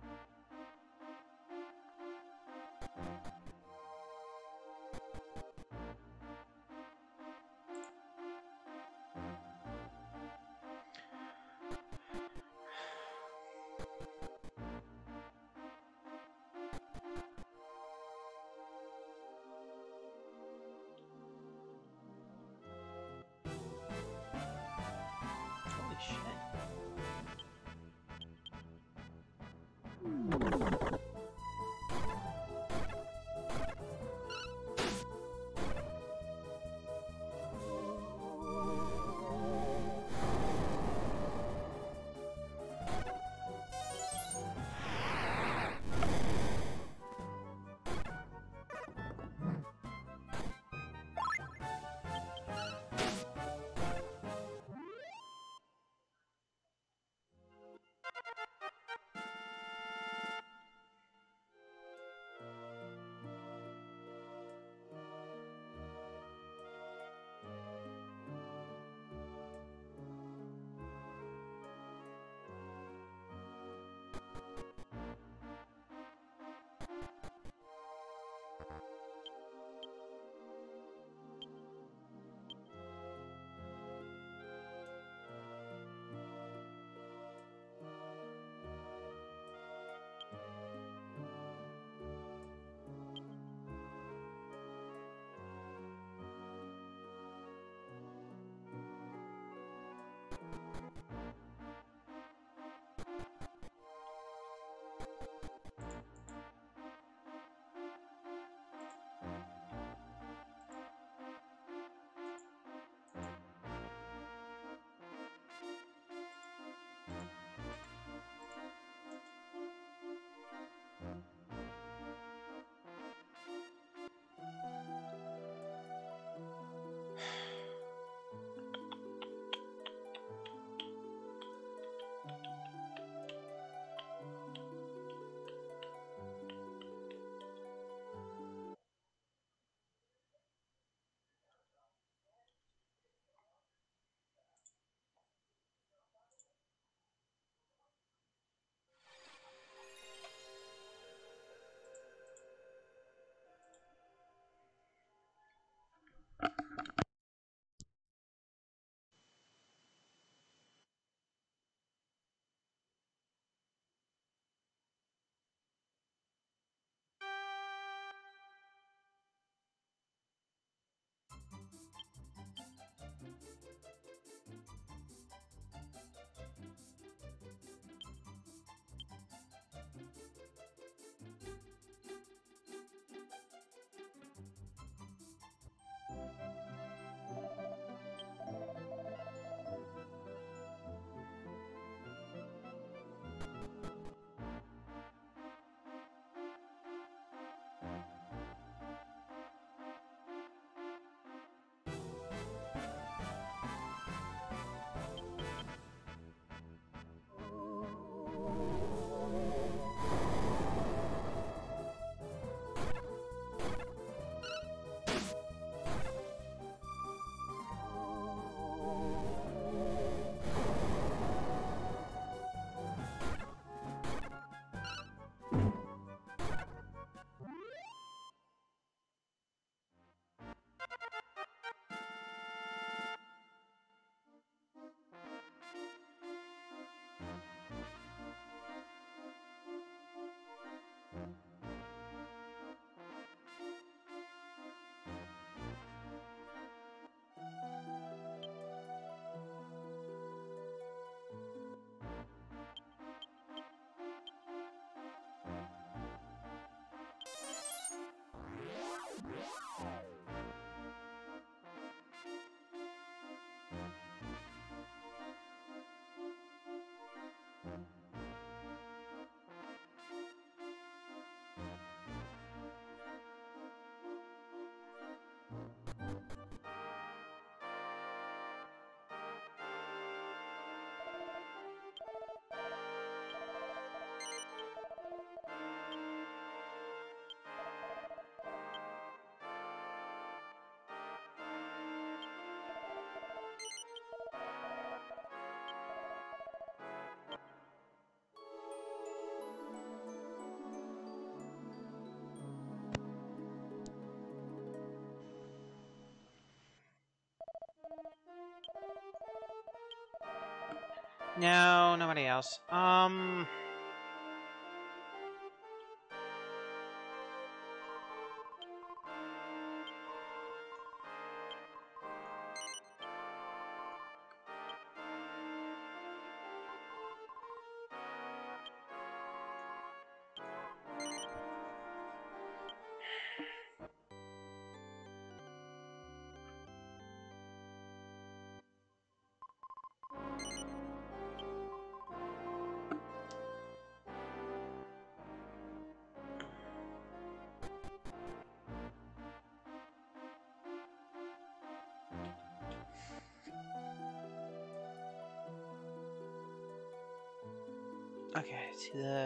No, nobody else. Um...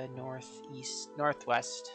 northeast, northwest.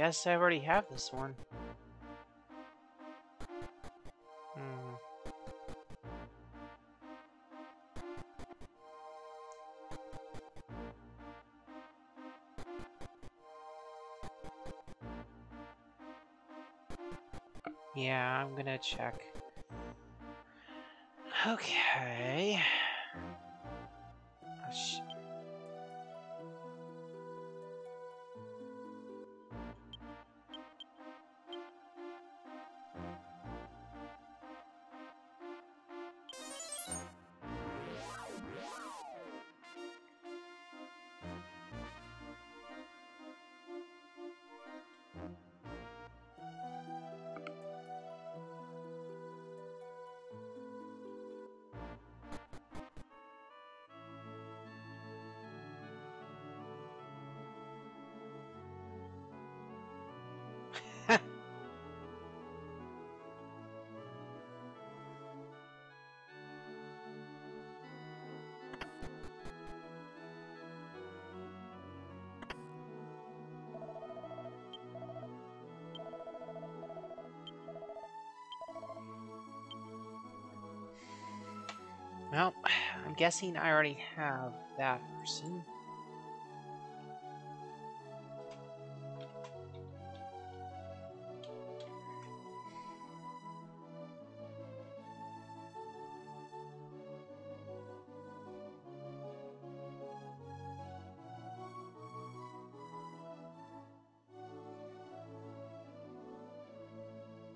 Guess I already have this one. Hmm. Yeah, I'm gonna check. Okay. Well, I'm guessing I already have that person.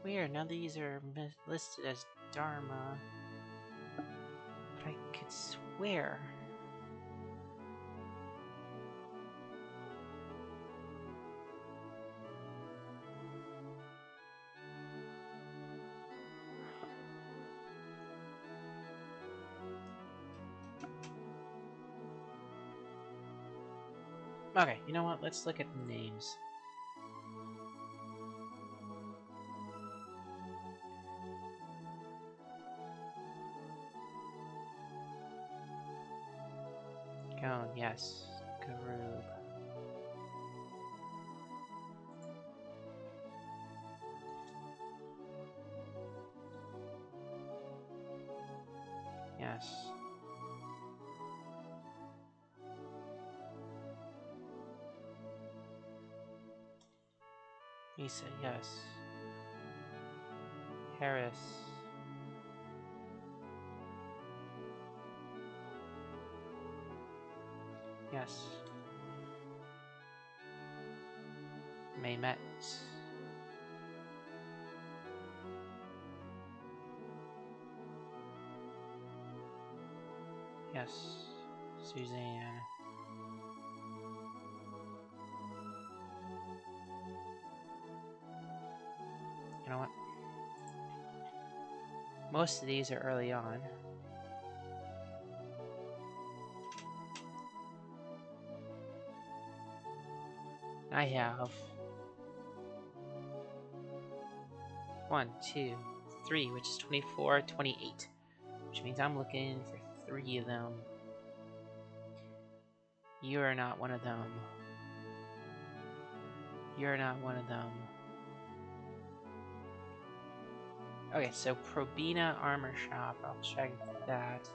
Weird, none of these are listed as Dharma. Could swear. Okay, you know what? Let's look at the names. Yes. Garub. Yes. Misa, yes. Harris. Yes. Maymet. Yes. Suzanne. You know what? Most of these are early on. I have one, two, three, which is 24, 28. Which means I'm looking for three of them. You are not one of them. You're not one of them. Okay, so Probina Armor Shop. I'll check that.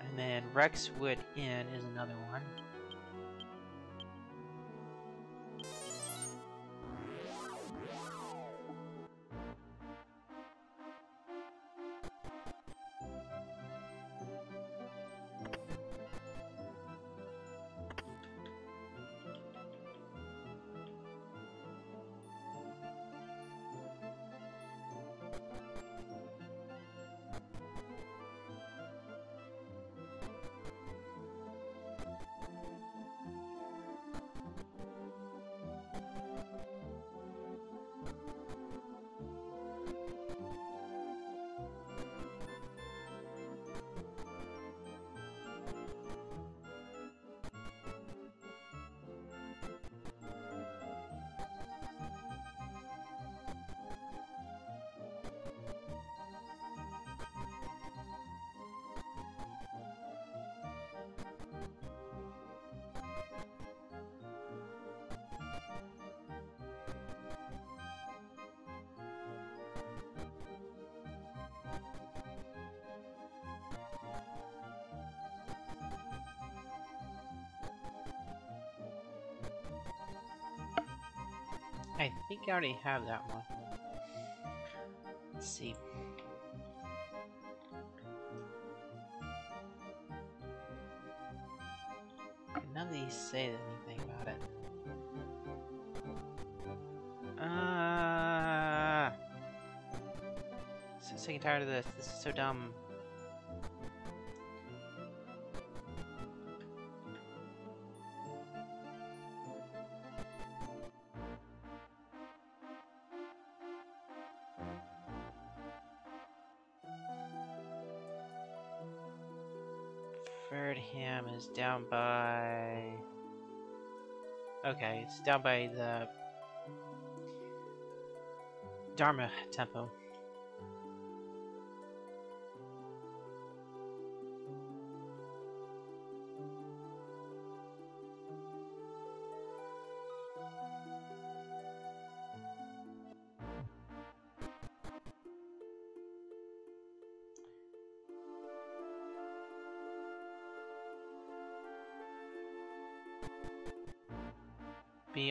And then Rexwood Inn is another one. Think I already have that one. Let's see. None of these say anything about it. Ah! Uh, so sick and tired of this. This is so dumb. Ferdham is down by... Okay, it's down by the Dharma Temple.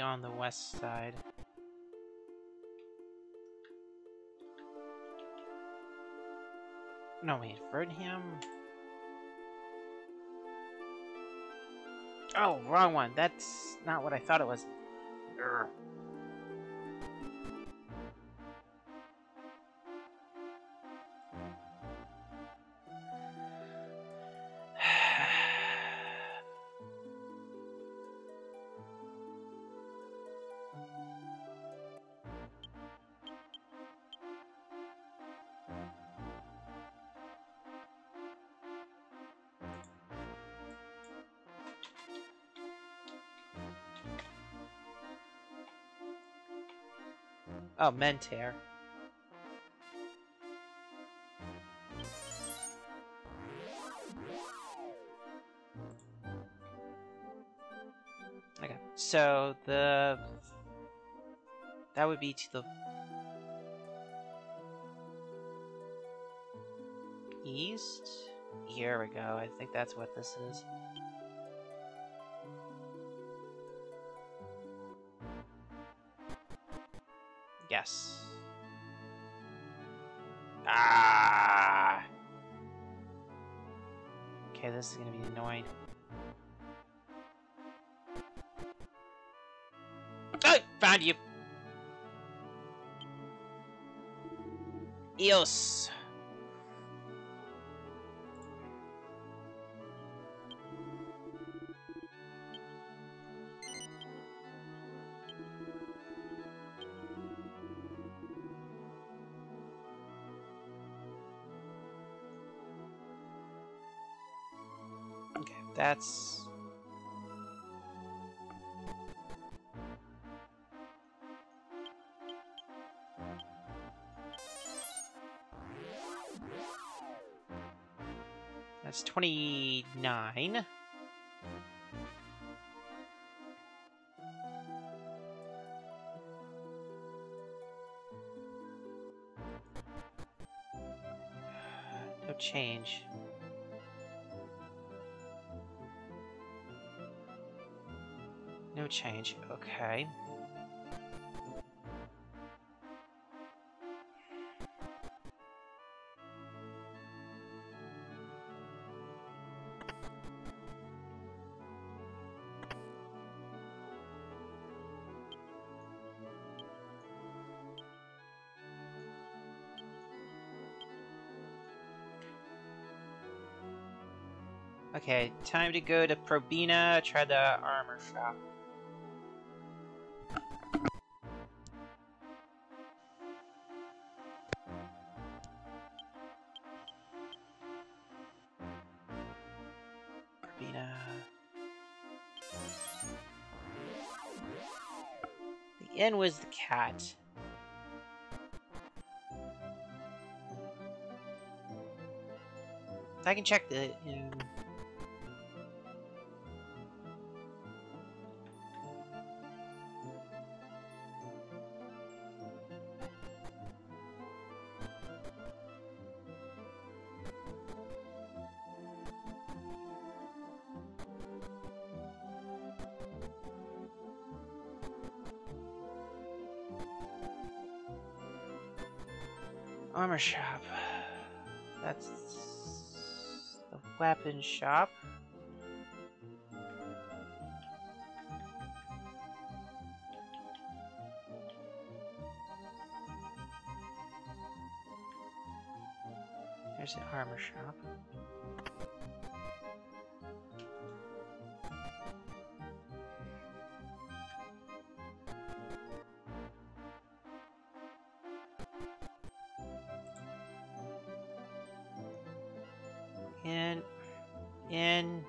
On the west side. No, wait, Ferdham? Oh, wrong one. That's not what I thought it was. Urgh. Mentor. Okay, so the... That would be to the... East? Here we go, I think that's what this is. This is gonna be annoying. Oh! Found you! Eos! That's... That's 29. change. Change. Okay. Okay, time to go to Probina, try the I can check the inn. Armor shop. In.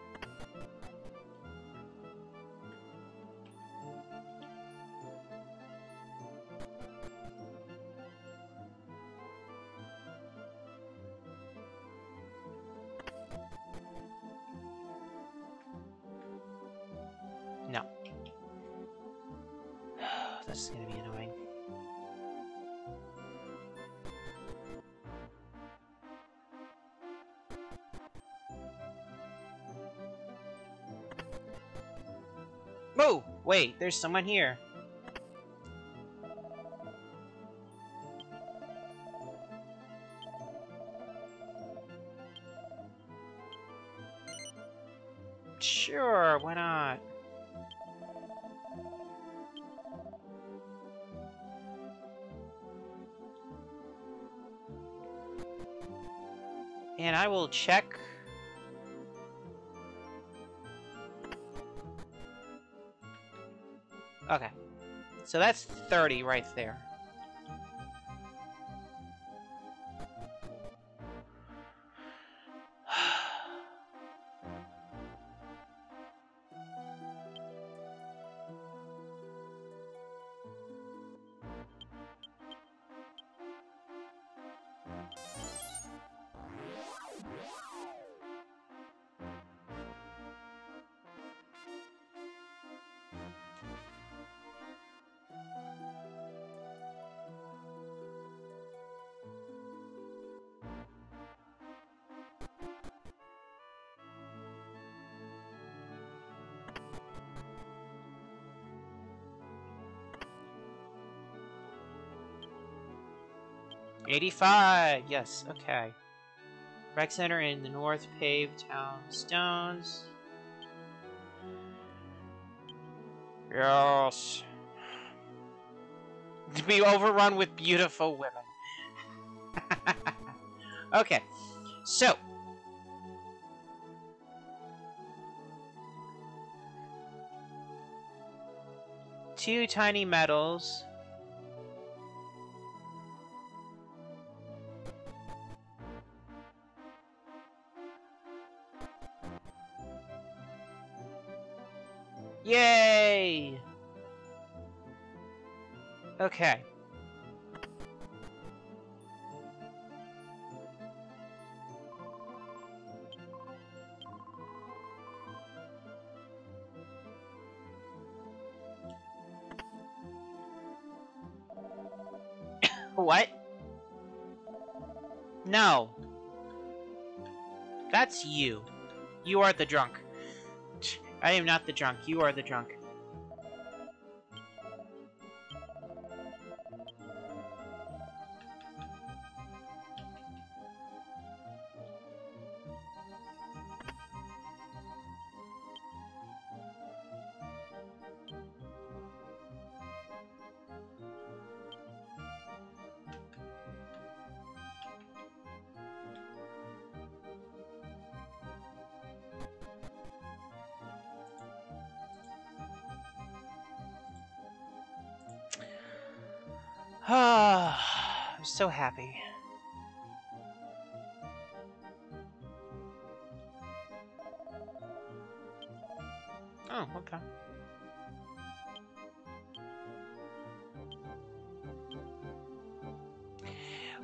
Whoa! Wait, there's someone here. Sure, why not? And I will check Okay. So that's 30 right there. Eighty-five. Yes. Okay. Rec center in the north paved town stones. Yes. To be overrun with beautiful women. okay. So. Two tiny medals. Okay. what? No. That's you. You are the drunk. I am not the drunk. You are the drunk. Happy. Oh, okay.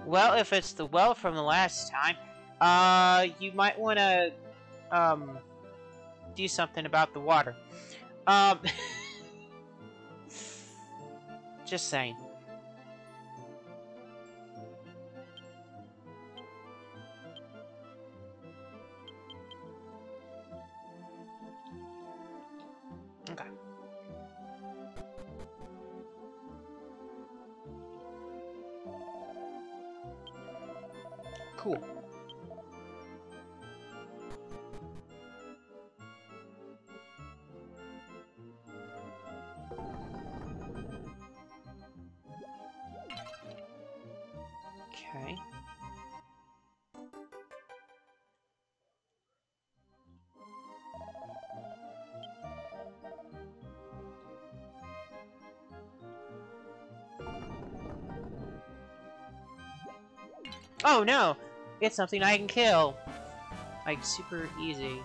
Well, if it's the well from the last time, uh, you might want to, um, do something about the water. Um, just saying. Oh no! It's something I can kill! Like, super easy.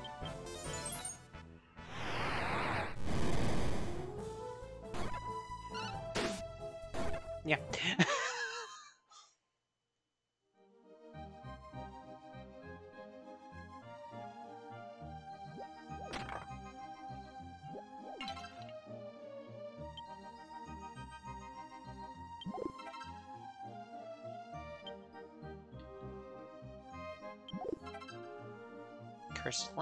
Yeah. Cursed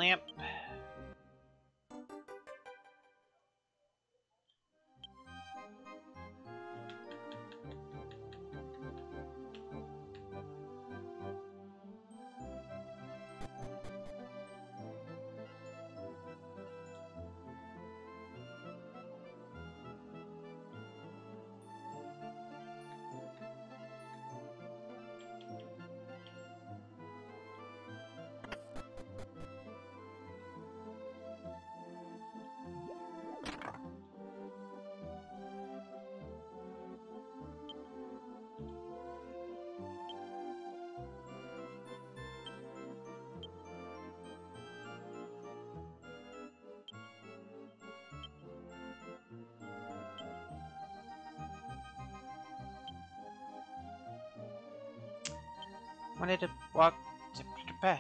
Wanted to walk to to bed.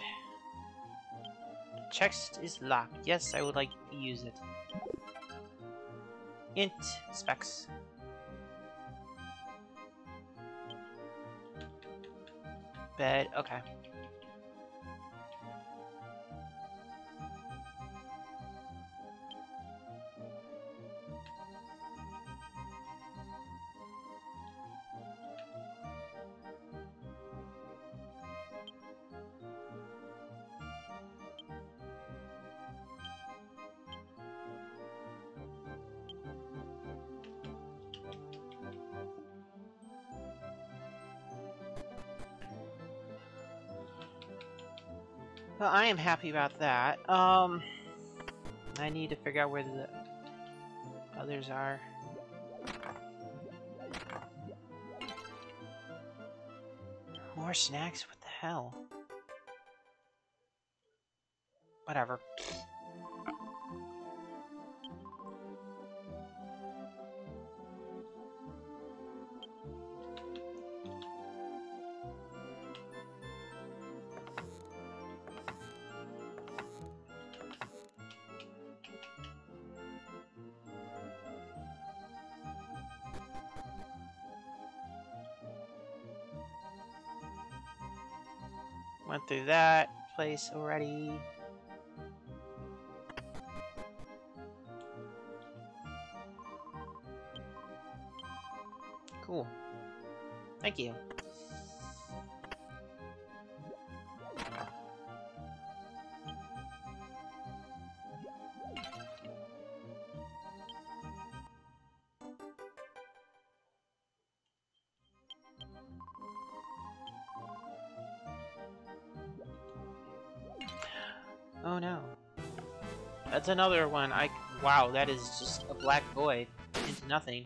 Chest is locked. Yes, I would like to use it. Int specs. Bed, okay. Am happy about that. Um, I need to figure out where the others are. More snacks? What the hell? Whatever. Place already. Another one. I wow, that is just a black void into nothing.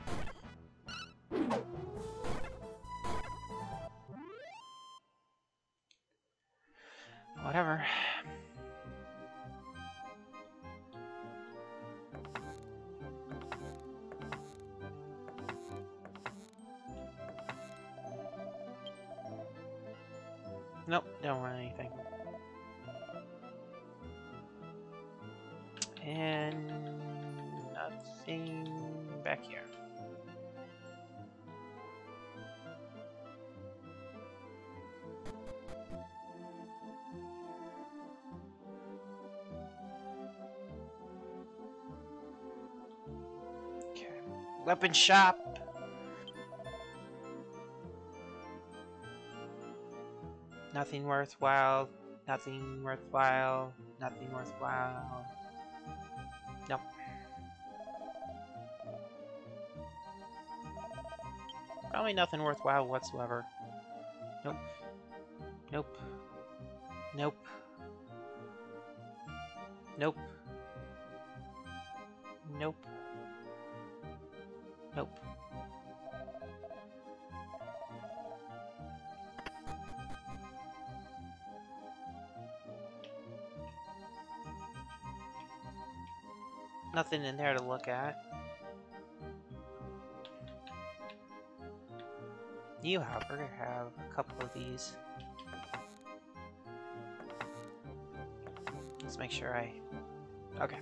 Weapon shop. Nothing worthwhile. Nothing worthwhile. Nothing worthwhile. Nope. Probably nothing worthwhile whatsoever. Nope. Nope. Nope. Nope. There to look at. You, however, have a couple of these. Let's make sure I... Okay.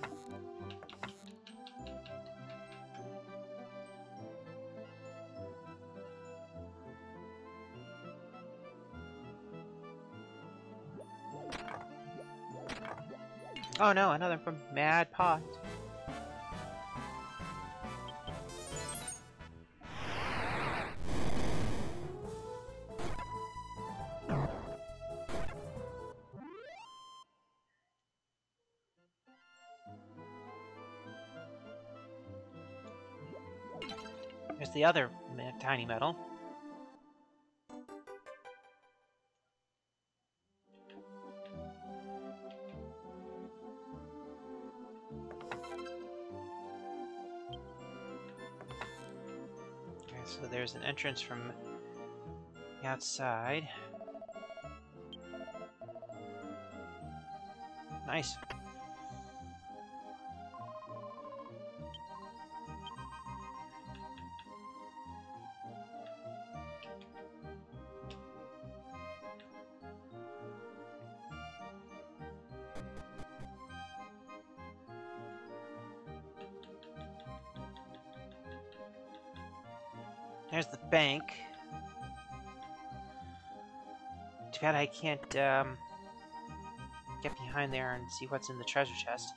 Oh no, another from Mad Pot. The other tiny medal. Okay, so there's an entrance from the outside. Nice. I can't um, get behind there and see what's in the treasure chest.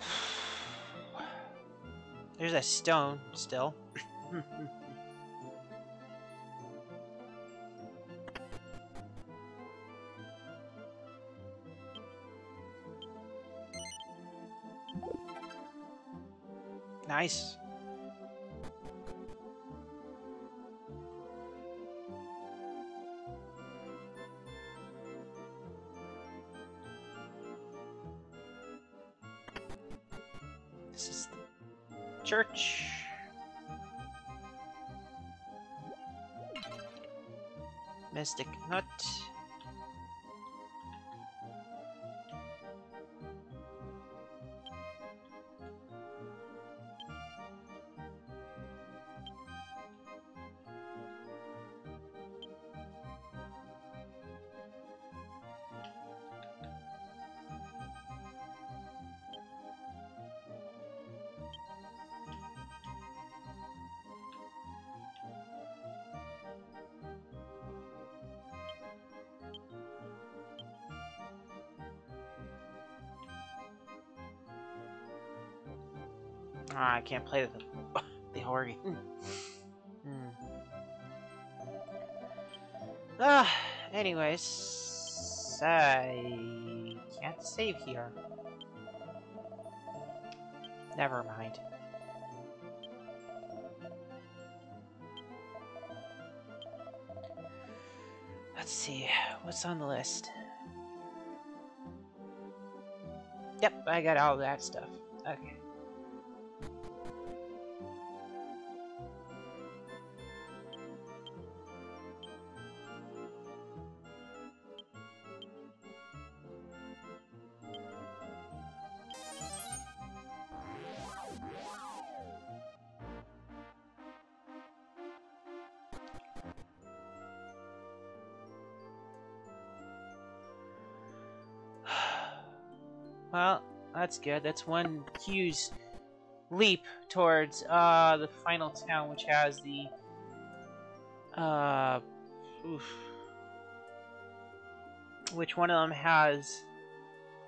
There's a stone still. Can't play the the game. Hmm. Ah, anyways, I can't save here. Never mind. Let's see, what's on the list? Yep, I got all that stuff. Okay. That's good. That's one huge leap towards uh, the final town, which has the uh, oof. which one of them has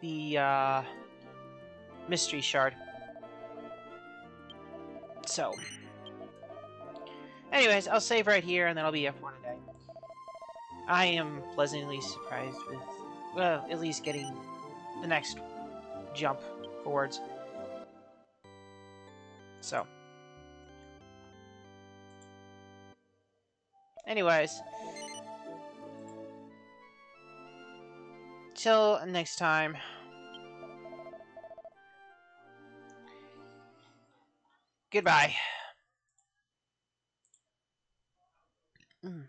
the uh, mystery shard. So, anyways, I'll save right here, and then I'll be F1 today. I am pleasantly surprised with, well, at least getting the next jump forwards. So. Anyways. Till next time. Goodbye. Mm.